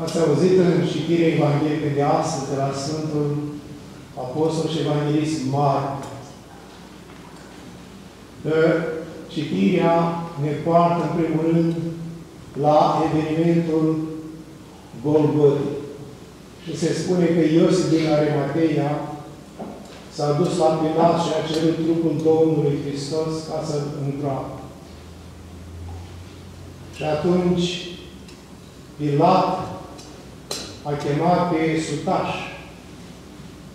Ați auzit în citirea Evangheliei de astăzi de la Sfântul Apostol și Evanghelist Marc, că citirea ne poartă în primul rând la evenimentul Golgotei. Și se spune că Iosif din Arimateia s-a dus la Pilat și a cerut trupul Domnului Hristos ca să-l îngroapă. Și atunci Pilat a chemat pe sutaș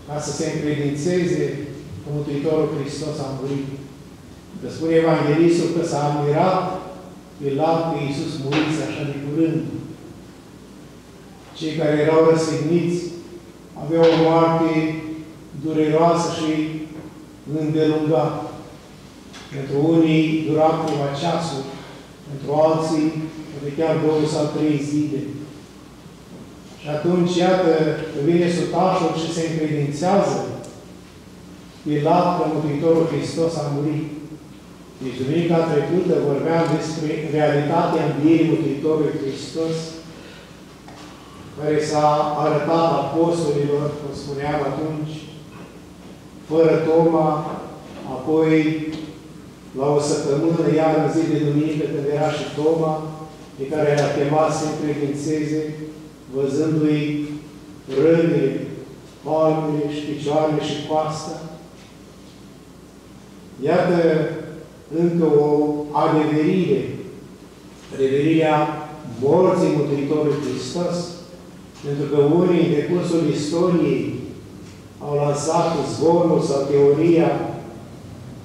ca să se încredințeze că Mântuitorul Hristos a murit. Că spune Evanghelistul că s-a admirat Pilat că Iisus murise așa de curând. Cei care erau răsigniți aveau o moarte dureroasă și îndelungată. Pentru unii dura câteva ceasuri, pentru alții de chiar două sau trei zile. Și atunci, iată, că vine sutașul și se încredințează Pilat că Mântuitorul Hristos a murit. Deci, duminica trecută vorbeam despre realitatea învierii Mântuitorului Hristos, care s-a arătat apostolilor, cum spuneam atunci, fără Toma, apoi la o săptămână, iar în zi de duminică, când era și Toma, pe care l-a chemat să încredințeze, văzându-i rănile, palmele și picioarele și coasta. Iată încă o adeverire, adeverirea morții Mântuitorului Hristos, pentru că unii, în decursul istoriei, au lansat zvonul sau teoria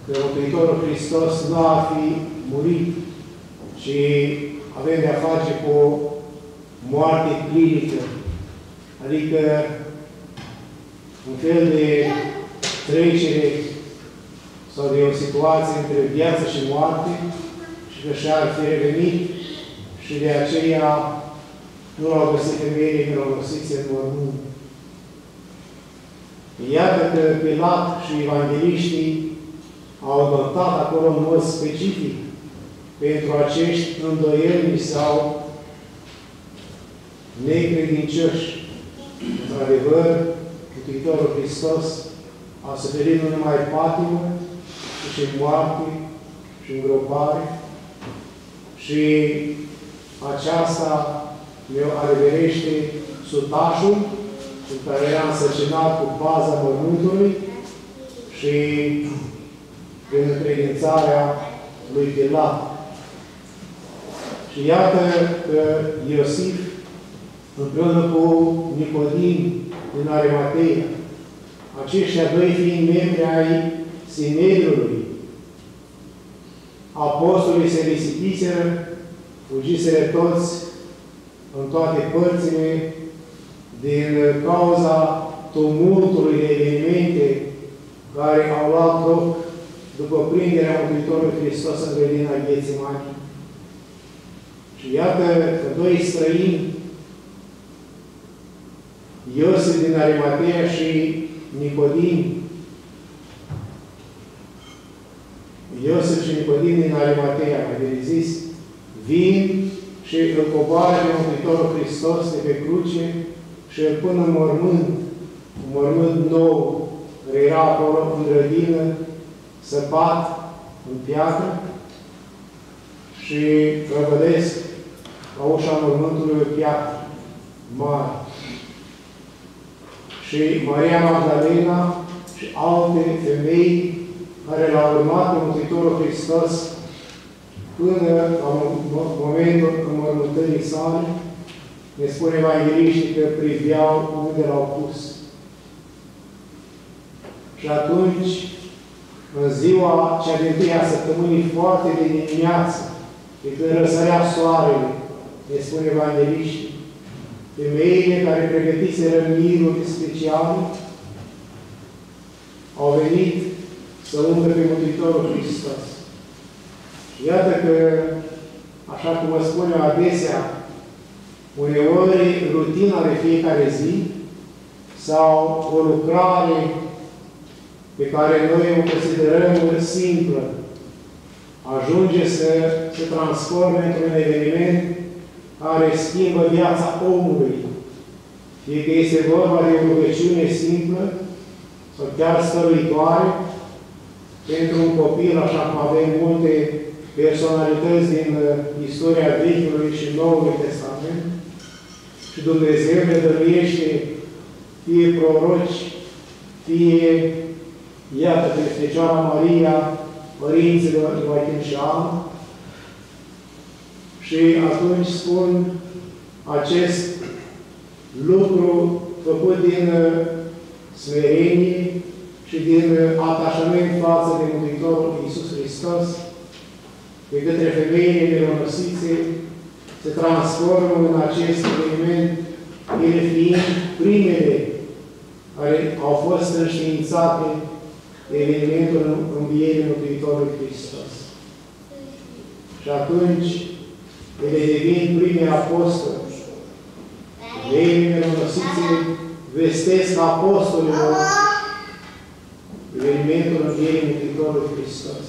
că Mântuitorul Hristos nu ar fi murit, ci avem de-a face cu o moarte clinică, adică un fel de trecere sau de o situație între viață și moarte și că și-ar fi revenit și de aceea nu l-au găsit femeile mironosițe în mormânt. Iată că Pilat și evangeliștii au adoptat acolo un mod specific pentru acești îndoielni sau necredincioși. Într-adevăr, Mântuitorul Hristos a suferit nu numai patimă, ci și moarte și îngropare și aceasta ne adeverește sutașul în care era însăcinat cu baza mormântului și prin încredințarea lui Pilat. Și iată că Iosif, împreună cu Nicodim din Arimateia, aceștia doi fiind membri ai Sinedrului, apostolii se risipiseră, fugiseră toți în toate părțile din cauza tumultului de evenimente care au luat loc după prinderea Mântuitorului Hristos în grădina vieții mari. Și iată că doi străini, Iosif din Arimatea și Nicodim, Iosif și Nicodim din Arimatea, mai bine zis, vin și îl coboară pe Mântuitorul Hristos de pe cruce și îl pun în mormânt, un mormânt nou, care era acolo în grădină, săpat în piatră. Și prăvădesc la ușa mormântului o piatră mare. Și Maria Magdalena și alte femei care l-au urmat pe Mântuitorul Hristos până la momentul înmormântării sale ne spune evangeliștii că priveau unde l-au pus. Și atunci, în ziua cea de tâia săptămânii foarte de dimineață, de când răsărea soarele, ne spune evangeliștii, femeile care pregătiseră miruri speciale au venit să umble pe Mântuitorul Hristos. Iată că, așa cum vă spun eu adesea, uneori rutina de fiecare zi sau o lucrare pe care noi o considerăm simplă, ajunge să se transforme într-un eveniment care schimbă viața omului. Fie că este vorba de o rugăciune simplă sau chiar stăruitoare, pentru un copil, așa cum avem multe personalități din uh, istoria Vechiului și Noului Testament, și Dumnezeu ne dăruiește fie proroci, fie, iată, pe Fecioara Maria, părinților Joachim și Ana, și atunci spun acest lucru făcut din uh, smerenie și din uh, atașament față de Mântuitorul Iisus Hristos, de către femeile mironosițe, se transformă în acest eveniment, ele fiind primele care au fost înștiințate de evenimentul învierii Mântuitorului Hristos. Și atunci, ele devin primii apostoli. Ei, mironosițe, vestesc apostolilor evenimentul învierii Mântuitorului Hristos.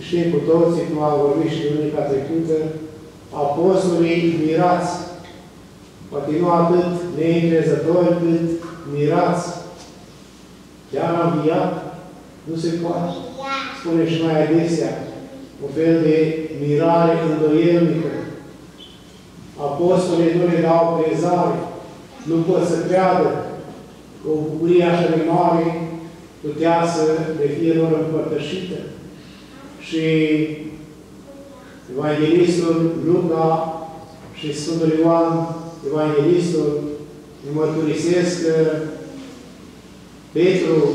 Știm cu toții, cum am vorbit și în unica trecută, apostolii mirați, poate nu atât neîncrezători, cât mirați. Chiar am înviat? Nu se poate. Spune și mai adesea, un fel de mirare îndoielnică. Apostolii nu le dau prezare, nu pot să creadă că o bucurie așa de mare putea să le fie lor împărtășită. Și Evanghelistul Luca și Sfântul Ioan, Evanghelistul, îi mărturisesc că Petru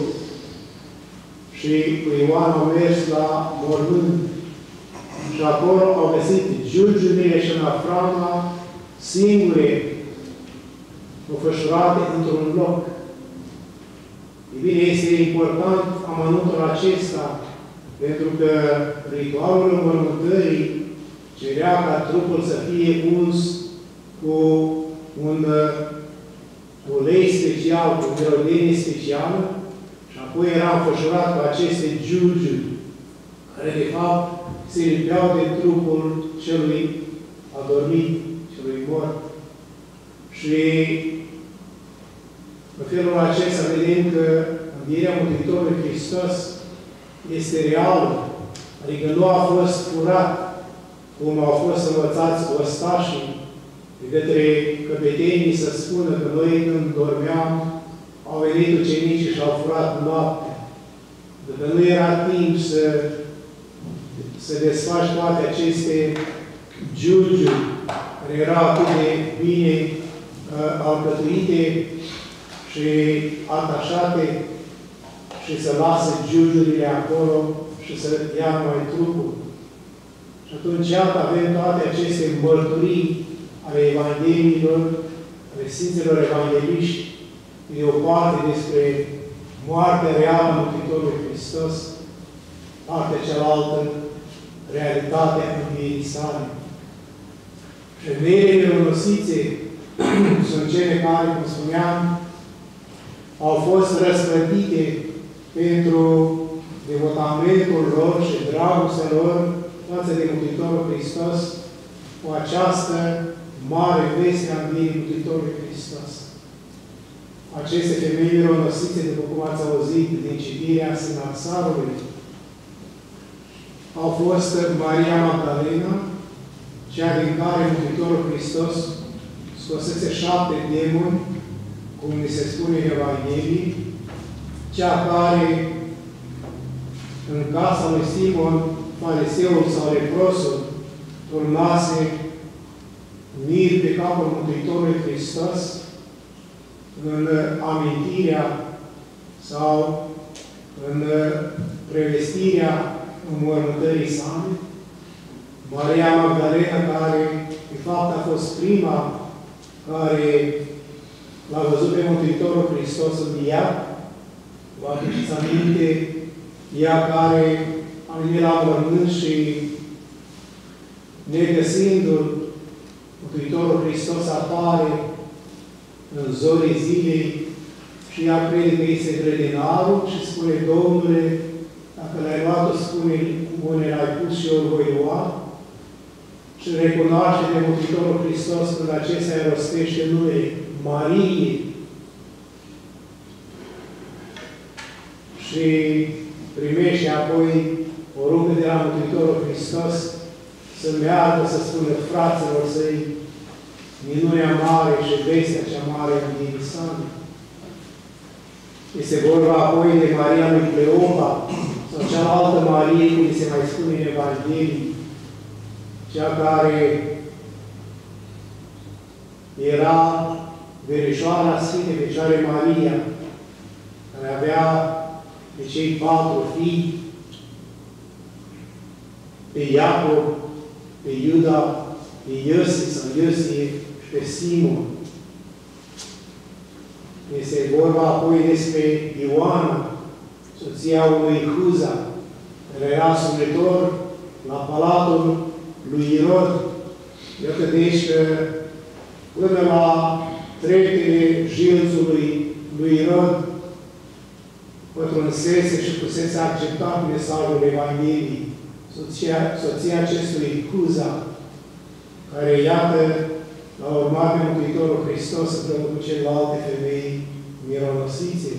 și cu Ioan au mers la mormânt și acolo au găsit giulgiurile și naframa singure înfășurate într-un loc. E bine, este important amănuntul acesta, pentru că ritualul înmormântării cerea ca trupul să fie uns cu un uh, ulei special, cu o mirodenie specială și apoi era înfășurat cu aceste giulgiuri, care de fapt se lipeau de trupul celui adormit, celui mort. Și în felul acesta vedem că învierea Mântuitorului Hristos este reală, adică nu a fost furat cum au fost învățați ostașii de către căpetenii să spună că noi când dormeam, au venit ucenicii și au furat noaptea. Dacă nu era timp să, să desfaci toate aceste giugiuri care erau atât de bine uh, alcătuite și atașate și să lasă giugiurile acolo și să ia mai trupul. Și atunci, iată, avem toate aceste mărturii ale Evangheliilor, ale Sfinților Evangeliști, de o parte despre moartea reală a Mântuitorului Hristos, partea cealaltă, realitatea învierii sale. Și Femeile mironosițe sunt cele care, cum spuneam, au fost răspătite pentru devotamentul lor și dragostea lor față de Mântuitorul Hristos cu această mare veste a învierii Mântuitorului Hristos. Aceste femei mironosite, după cum ați auzit din citirea Sinaxarului, au fost Maria Magdalena, cea din care Mântuitorul Hristos scosese șapte demoni, cum ni se spune în Evanghelie, cea care în casa lui Simon fariseul sau leprosul turnase mir pe capul Mântuitorului Hristos în amintirea sau în prevestirea înmormântării sale. Maria Magdalena, care de fapt a fost prima care l-a văzut pe Mântuitorul Hristos înviat, vă aduceți aminte, ea care a venit la mormânt și negăsindu-l, Mântuitorul Hristos apare în zorii zilei și ea crede că este grădinarul și spune, Domnule, dacă l-ai luat, spune, unde l-ai pus și eu îl voi lua. Și recunoaște de Mântuitorul Hristos când acesta îi rostește numele Marie. Și primește apoi o rugă de la Mântuitorul Hristos să meargă să spună fraților săi minunea mare și vestea cea mare în din sale. Este vorba apoi de Maria lui Cleopa, sau cealaltă Marie, cum se mai spune în Evanghelie, cea care era verișoara Sfinte Fecioare Maria, care avea pe cei patru fii, pe Iacob, pe Iuda, pe Iosi sau Iosie și pe Simon. Este vorba apoi despre Ioana, soția unui Huza, care era slujitor la palatul lui Irod. Iată deci că până la trecere jilțului lui Irod, pătrunsese și pusese acceptat mesajul Evangheliei soția, soția acestui Cuza, care, iată, l-a urmat pe Mântuitorul Hristos împreună cu celelalte femei mironosițe.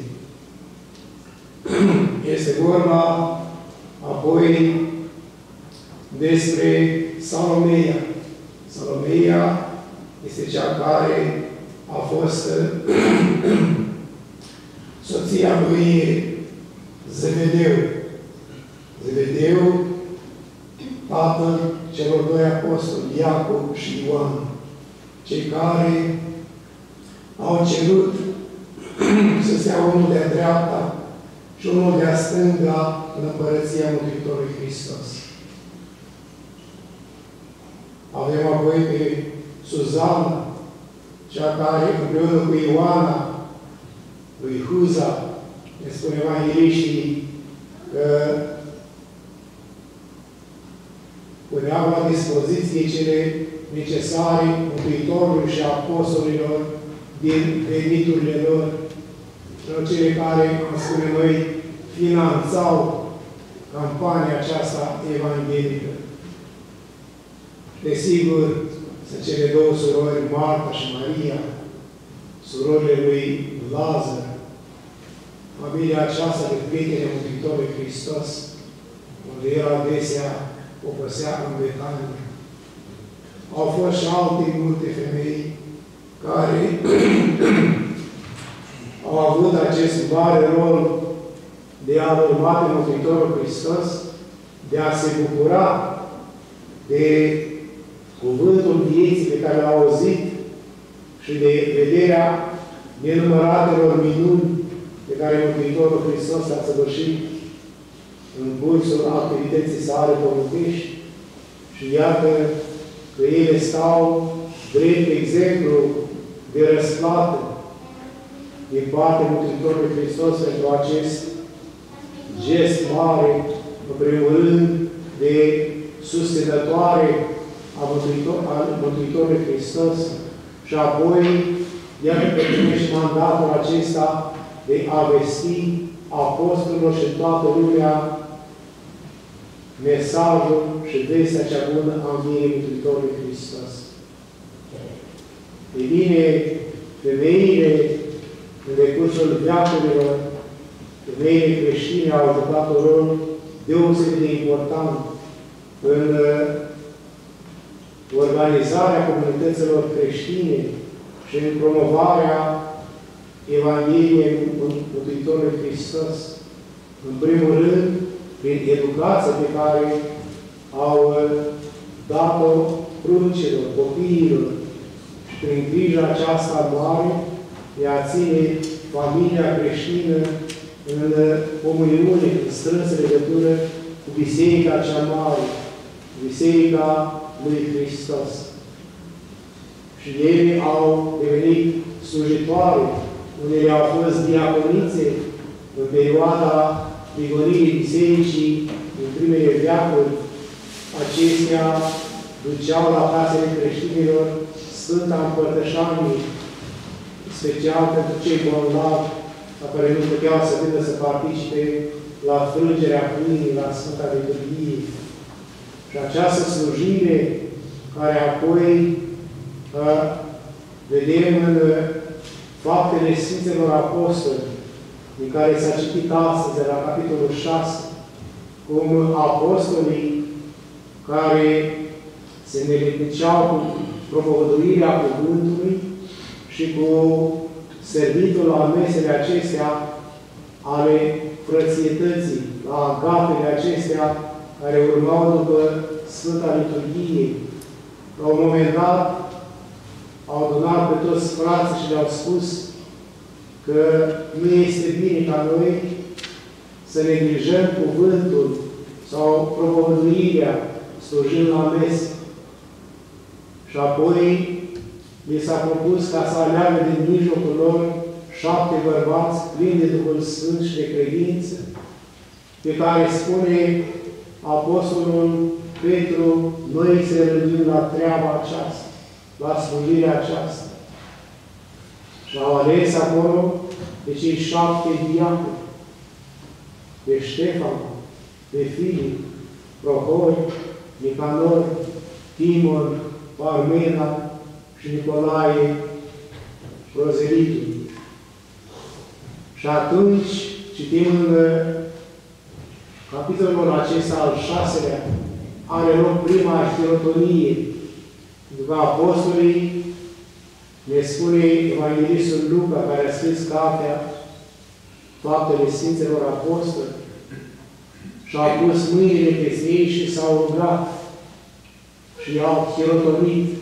Este vorba apoi despre Salomeia. Salomeia este cea care a fost soția lui Zebedeu. Zebedeu tatăl celor doi apostoli, Iacob și Ioan, cei care au cerut să se ia unul de-a dreapta și unul de-a stânga în Împărăția Mântuitorului Hristos. Avem apoi pe Suzana, cea care împreună cu Ioana, lui Huza, ne spune Evangeliștii că puneau la dispoziție cele necesare Mântuitorului și Apostolilor din veniturile lor, sau cele care, cum spune noi, finanțau campania aceasta evanghelică. Desigur, sunt cele două surori, Marta și Maria, surorile lui Lazar, familia aceasta de prieteni Mântuitorului Hristos, unde el adesea o păsea în Betania. Au fost și alte multe femei care au avut acest mare rol de a urma pe Mântuitorul Hristos, de a se bucura de cuvântul vieții pe care l-au auzit și de vederea nenumăratelor minuni pe care Mântuitorul Hristos a săvârșit în cursul activității sale pământești și iată că ele stau drept exemplu de răsplată din partea Mântuitorului Hristos pentru acest gest mare, în primul rând, de susținătoare a, Mântuitor, a Mântuitorului Hristos și apoi, iată că primești mandatul acesta de a vesti apostolilor și toată lumea mesajul și vestea cea bună a învierii Mântuitorului Hristos. E bine, femeile în decursul viacurilor, femeile creștine au jucat un rol deosebit de important în uh, organizarea comunităților creștine și în promovarea Evangheliei Mântuitorului Hristos. În primul rând, prin educația pe care au uh, dat-o pruncilor, copiilor, prin grija aceasta mare de a ține familia creștină în comuniune, în strânsă legătură cu Biserica cea mare, Biserica lui Hristos. Și ei au devenit slujitoare, unele au fost diaconițe în perioada prigonirii Bisericii în primele veacuri, acestea duceau la casele creștinilor Sfânta Împărtășanie, special pentru cei bolnavi, la care nu puteau să vină să participe la frângerea pâinii, la Sfânta Liturghie. Și această slujire, care apoi uh, vedem în faptele Sfinților Apostoli, din care s-a citit astăzi, de la capitolul 6, cum apostolii care se nelicniceau cu propovăduirea cuvântului și cu servitul la mesele acestea ale frățietății, la agapele acestea care urmau după Sfânta Liturghie. La un moment dat au adunat pe toți frații și le-au spus că nu este bine ca noi să neglijăm cuvântul sau propovăduirea slujind la mese. Și apoi li s-a propus ca să aleagă din mijlocul lor șapte bărbați plini de Duhul Sfânt și de credință, pe care spune Apostolul Petru, noi se rânduim la treaba aceasta, la slujirea aceasta. Și au ales acolo pe cei șapte diaconi, pe Ștefan, pe Filip, Prohoi, Nicanor, Timon, Parmena și Nicolae Prozelitul. Și atunci citim în capitolul acesta al șaselea, are loc prima chirotonie, după apostolii ne spune Evanghelistul Luca, care a scris cartea Faptele Sfinților Apostoli, și au pus mâinile peste ei și s-au rugat și i-au chirotonit,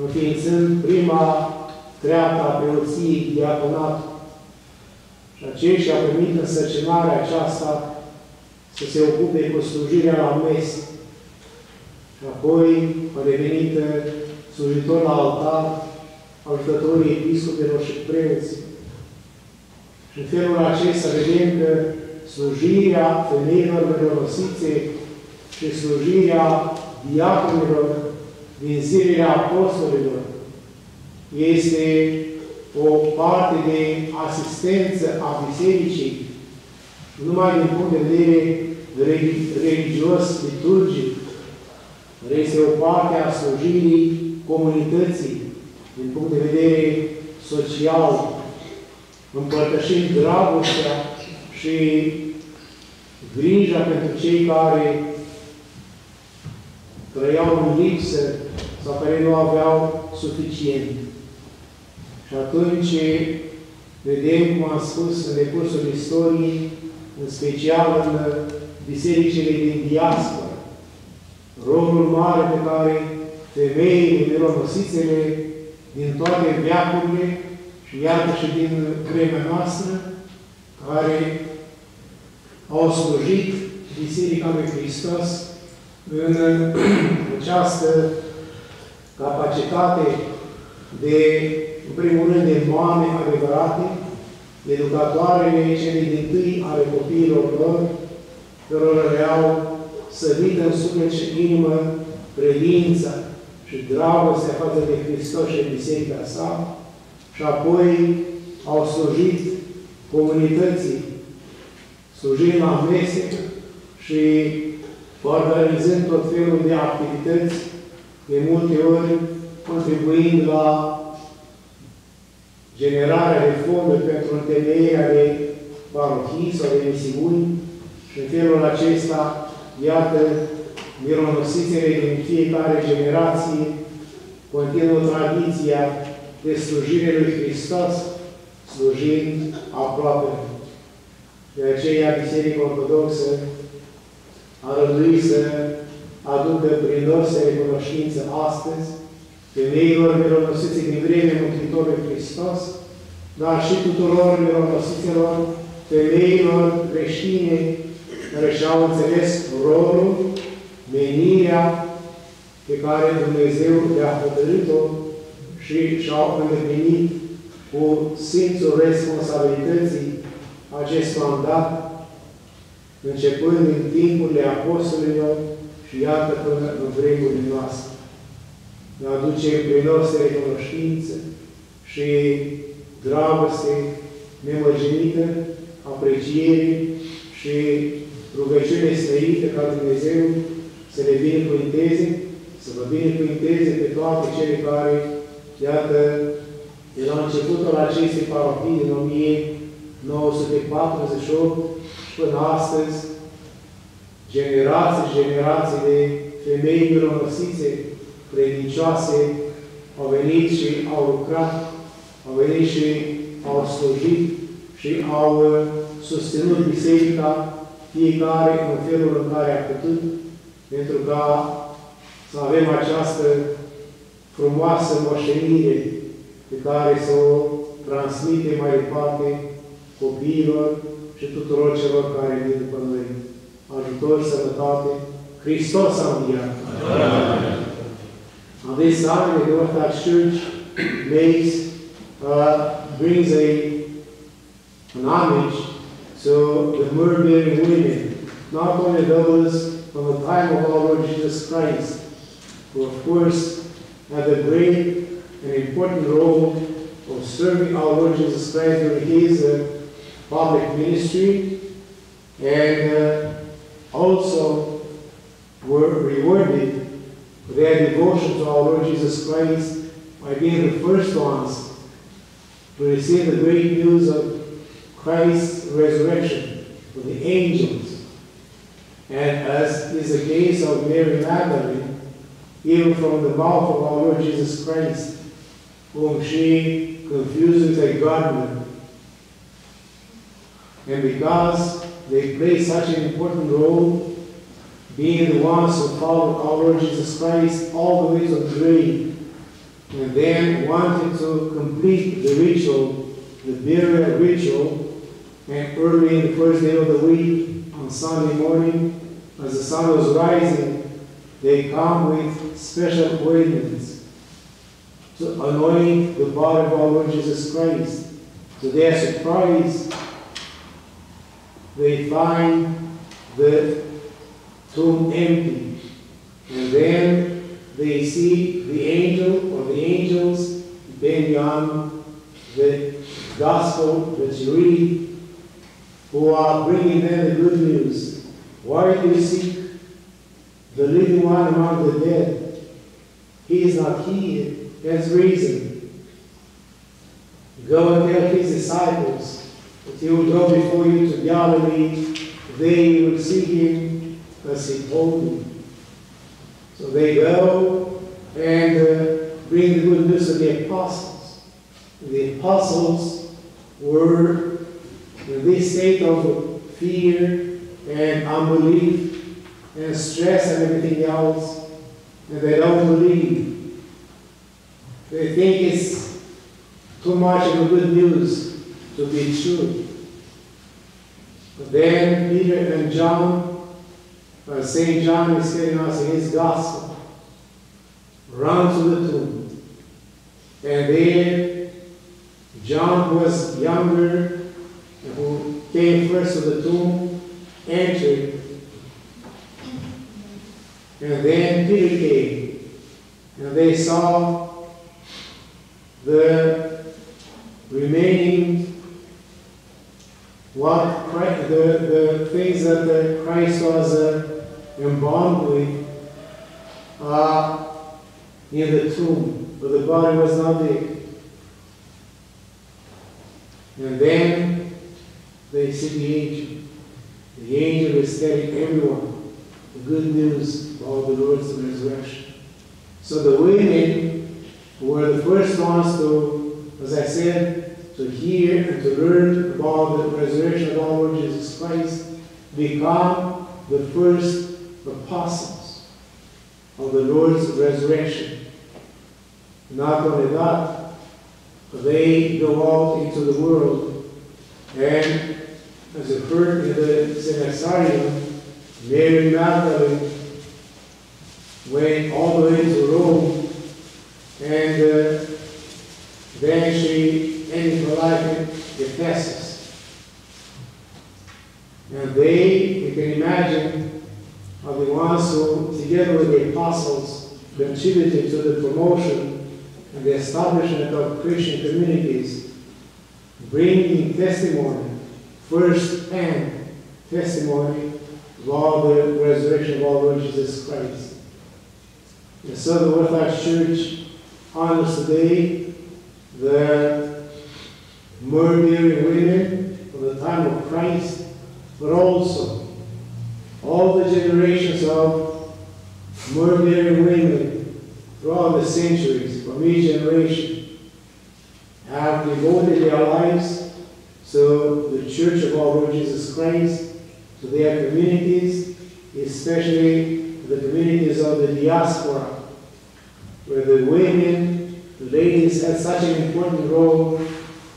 înființând prima treaptă a preoției diaconat. Și aceștia au primit însărcinarea aceasta să se ocupe cu slujirea la mes. Și apoi au devenit slujitor la altar, ajutătorii episcopilor și preoții. Și în felul acesta vedem că slujirea femeilor mironosițe și slujirea diaconilor din zilele apostolilor este o parte de asistență a Bisericii, numai din punct de vedere religios, liturgic, dar este o parte a slujirii comunității, din punct de vedere social, împărtășind dragostea și grija pentru cei care trăiau în lipsă sau care nu aveau suficient. Și atunci vedem, cum am spus în decursul istoriei, în special în bisericile din diaspora, rolul mare pe care femeile, mironosițele din toate veacurile și iată și din vremea noastră, care au slujit Biserica lui Hristos în această capacitate de, în primul rând, de mame adevărate, educatoarele cele din tâi ale copiilor lor, cărora le-au săvit în suflet și inimă credința și dragostea față de Hristos și Biserica sa, și apoi au slujit comunității, slujind la mese și organizând tot felul de activități, de multe ori contribuind la generarea de fonduri pentru întemeierea de parohii sau de misiuni și în felul acesta, iată, mironosițele din fiecare generație continuă tradiția de slujire lui Hristos, slujind aproape. De aceea, Biserica Ortodoxă a rânduit să aducă prin lor să recunoștință astăzi femeilor mironosițe din vremea Mântuitorului Hristos, dar și tuturor mironosițelor, femeilor creștine care și-au înțeles rolul, menirea pe care Dumnezeu le-a hotărât-o și și-au îndeplinit cu simțul responsabilității acest mandat, începând din timpurile apostolilor și iată până în vremurile noastre. Ne aduce prin noastre recunoștință și dragoste nemărginită, apreciere și rugăciune smerită ca Dumnezeu să le binecuvânteze, să vă binecuvânteze pe toate cele care, iată, de la începutul acestei parohii din 1948 și până astăzi, generații și generații de femei mironosițe, credincioase, au venit și au lucrat, au venit și au slujit și au uh, susținut biserica, fiecare în felul în care a putut, pentru ca să avem această frumoasă moștenire pe care să o transmite mai departe copiilor și tuturor celor care vin după noi. Ajutor, sănătate, Hristos a înviat. On this Sunday, the Orthodox Church makes, uh, brings a, an homage to the myrrh-bearing women, not only those from the time of our Lord Jesus Christ, who of course had a great and important role of serving our Lord Jesus Christ during his uh, public ministry, and uh, also were rewarded for their devotion to our Lord Jesus Christ by being the first ones to receive the great news of Christ's resurrection from the angels. And as is the case of Mary Magdalene, even from the mouth of our Lord Jesus Christ, whom she confused with a gardener. And because they play such an important role, being the ones who follow our Lord Jesus Christ all the way to the grave, and then wanted to complete the ritual, the burial ritual, and early in the first day of the week, on Sunday morning, as the sun was rising, they come with special ointments to anoint the body of our Lord Jesus Christ. To their surprise, they find the tomb empty. And then they see the angel or the angels based on the gospel that you read, who are bringing them the good news. Why do you seek the living one among the dead? He is not here. There's reason. Go and tell his disciples that he will go before you to Galilee. They will see him as he told them. So they go and uh, bring the good news to the apostles. The apostles were in this state of fear and unbelief and stress and everything else, and they don't believe. They think it's too much of a good news to be true. But then Peter and John, uh, St. John is telling us in his gospel, run to the tomb. And there, John who was younger, and who came first to the tomb, entered. And then Peter came, and they saw the remaining what Christ, the, the things that the Christ was uh, embalmed with uh, in the tomb, but the body was not there. And then they see the angel. The angel is telling everyone the good news about the Lord's resurrection. So the women were the first ones to, as I said, to hear and to learn about the resurrection of our Lord Jesus Christ, become the first apostles of the Lord's resurrection. Not only that, they go out into the world and as occurred in the Synaxarium, Mary Magdalene went all the way to Rome and uh, then she life in Ephesus. And they, you can imagine, are the ones who, together with the apostles, contributed to the promotion and the establishment of Christian communities, bringing testimony, first-hand testimony of the resurrection of our Lord Jesus Christ. And so the Orthodox Church honors today the murmuring women from the time of Christ, but also all the generations of murmuring women throughout the centuries, from each generation, have devoted their lives to the Church of our Lord Jesus Christ, to their communities, especially the communities of the diaspora, where the women, the ladies had such an important role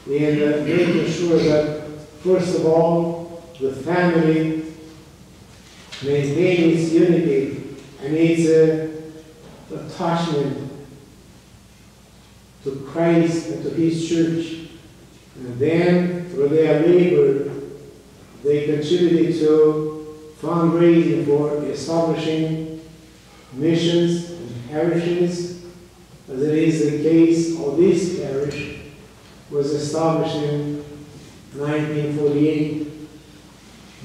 in uh, making sure that, first of all, the family maintains its unity and its uh, attachment to Christ and to His church. And then, through their labor, they contributed to fundraising for establishing missions and parishes, as it is the case of this parish, was established in 1948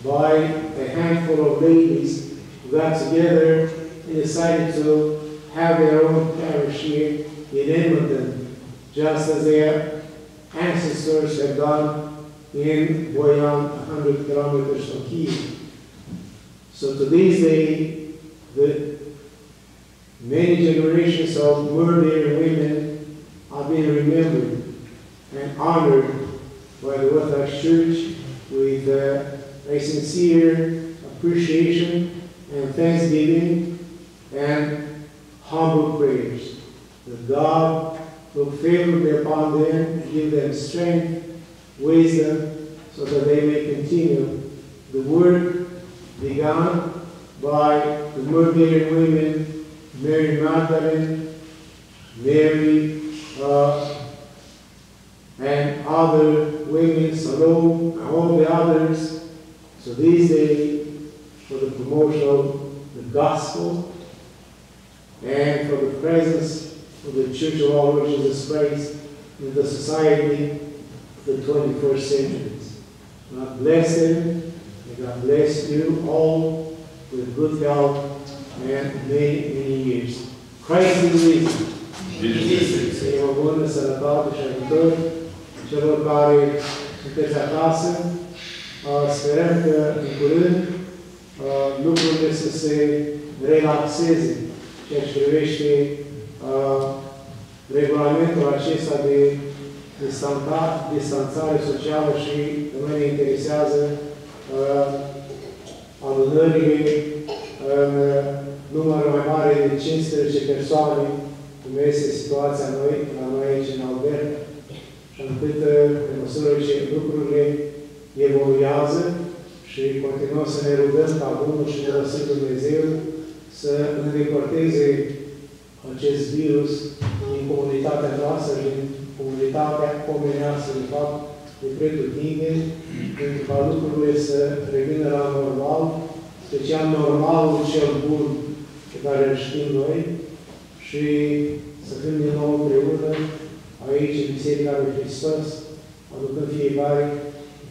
by a handful of ladies who got together and decided to have their own parish here in Edmonton, just as their ancestors had done in Boyan, 100 kilometers from Kiev. So to this day, the many generations of murdered women are being remembered and honored by the Orthodox Church with uh, a sincere appreciation and thanksgiving and humble prayers. That God look favorably upon them, give them strength, wisdom, so that they may continue the work begun by the murdered women, Mary Magdalene, Mary, uh, and other women, Salome, and all the others. So this day, for the promotion of the gospel and for the presence of the Church of our Lord Jesus Christ in the society of the 21st century. God bless them, and God bless you all with good health and many, many years. Christ is risen. Să-i o bună sănătate și ajutor celor care sunteți acasă. Uh, Sperăm că în curând uh, lucrurile să se relaxeze ceea ce privește uh, regulamentul acesta de distanța- distanțare socială și pe noi ne interesează uh, adunările în uh, număr mai mare de 15 persoane, cum este situația noi, la noi aici în Alberta, și încât, uh, pe măsură ce lucrurile evoluează și continuăm să ne rugăm ca Bunul și ne lăsăm Dumnezeu să îndepărteze acest virus din comunitatea noastră, din comunitatea omenească, de fapt, de pretutindeni, pentru ca lucrurile să revină la normal, special normalul cel bun pe care îl știm noi și să fim din nou împreună aici, în Biserica lui Hristos, aducând fiecare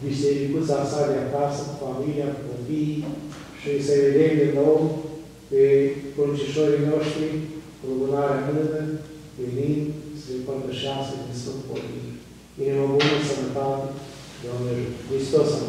bisericuța sa de acasă, cu familia, cu copiii și să vedem din nou pe pruncișorii noștri cu lumânarea mână, venind să-i părtășească din Sfânt Părinte. Inimă bună, sănătate, Doamne, Hristos a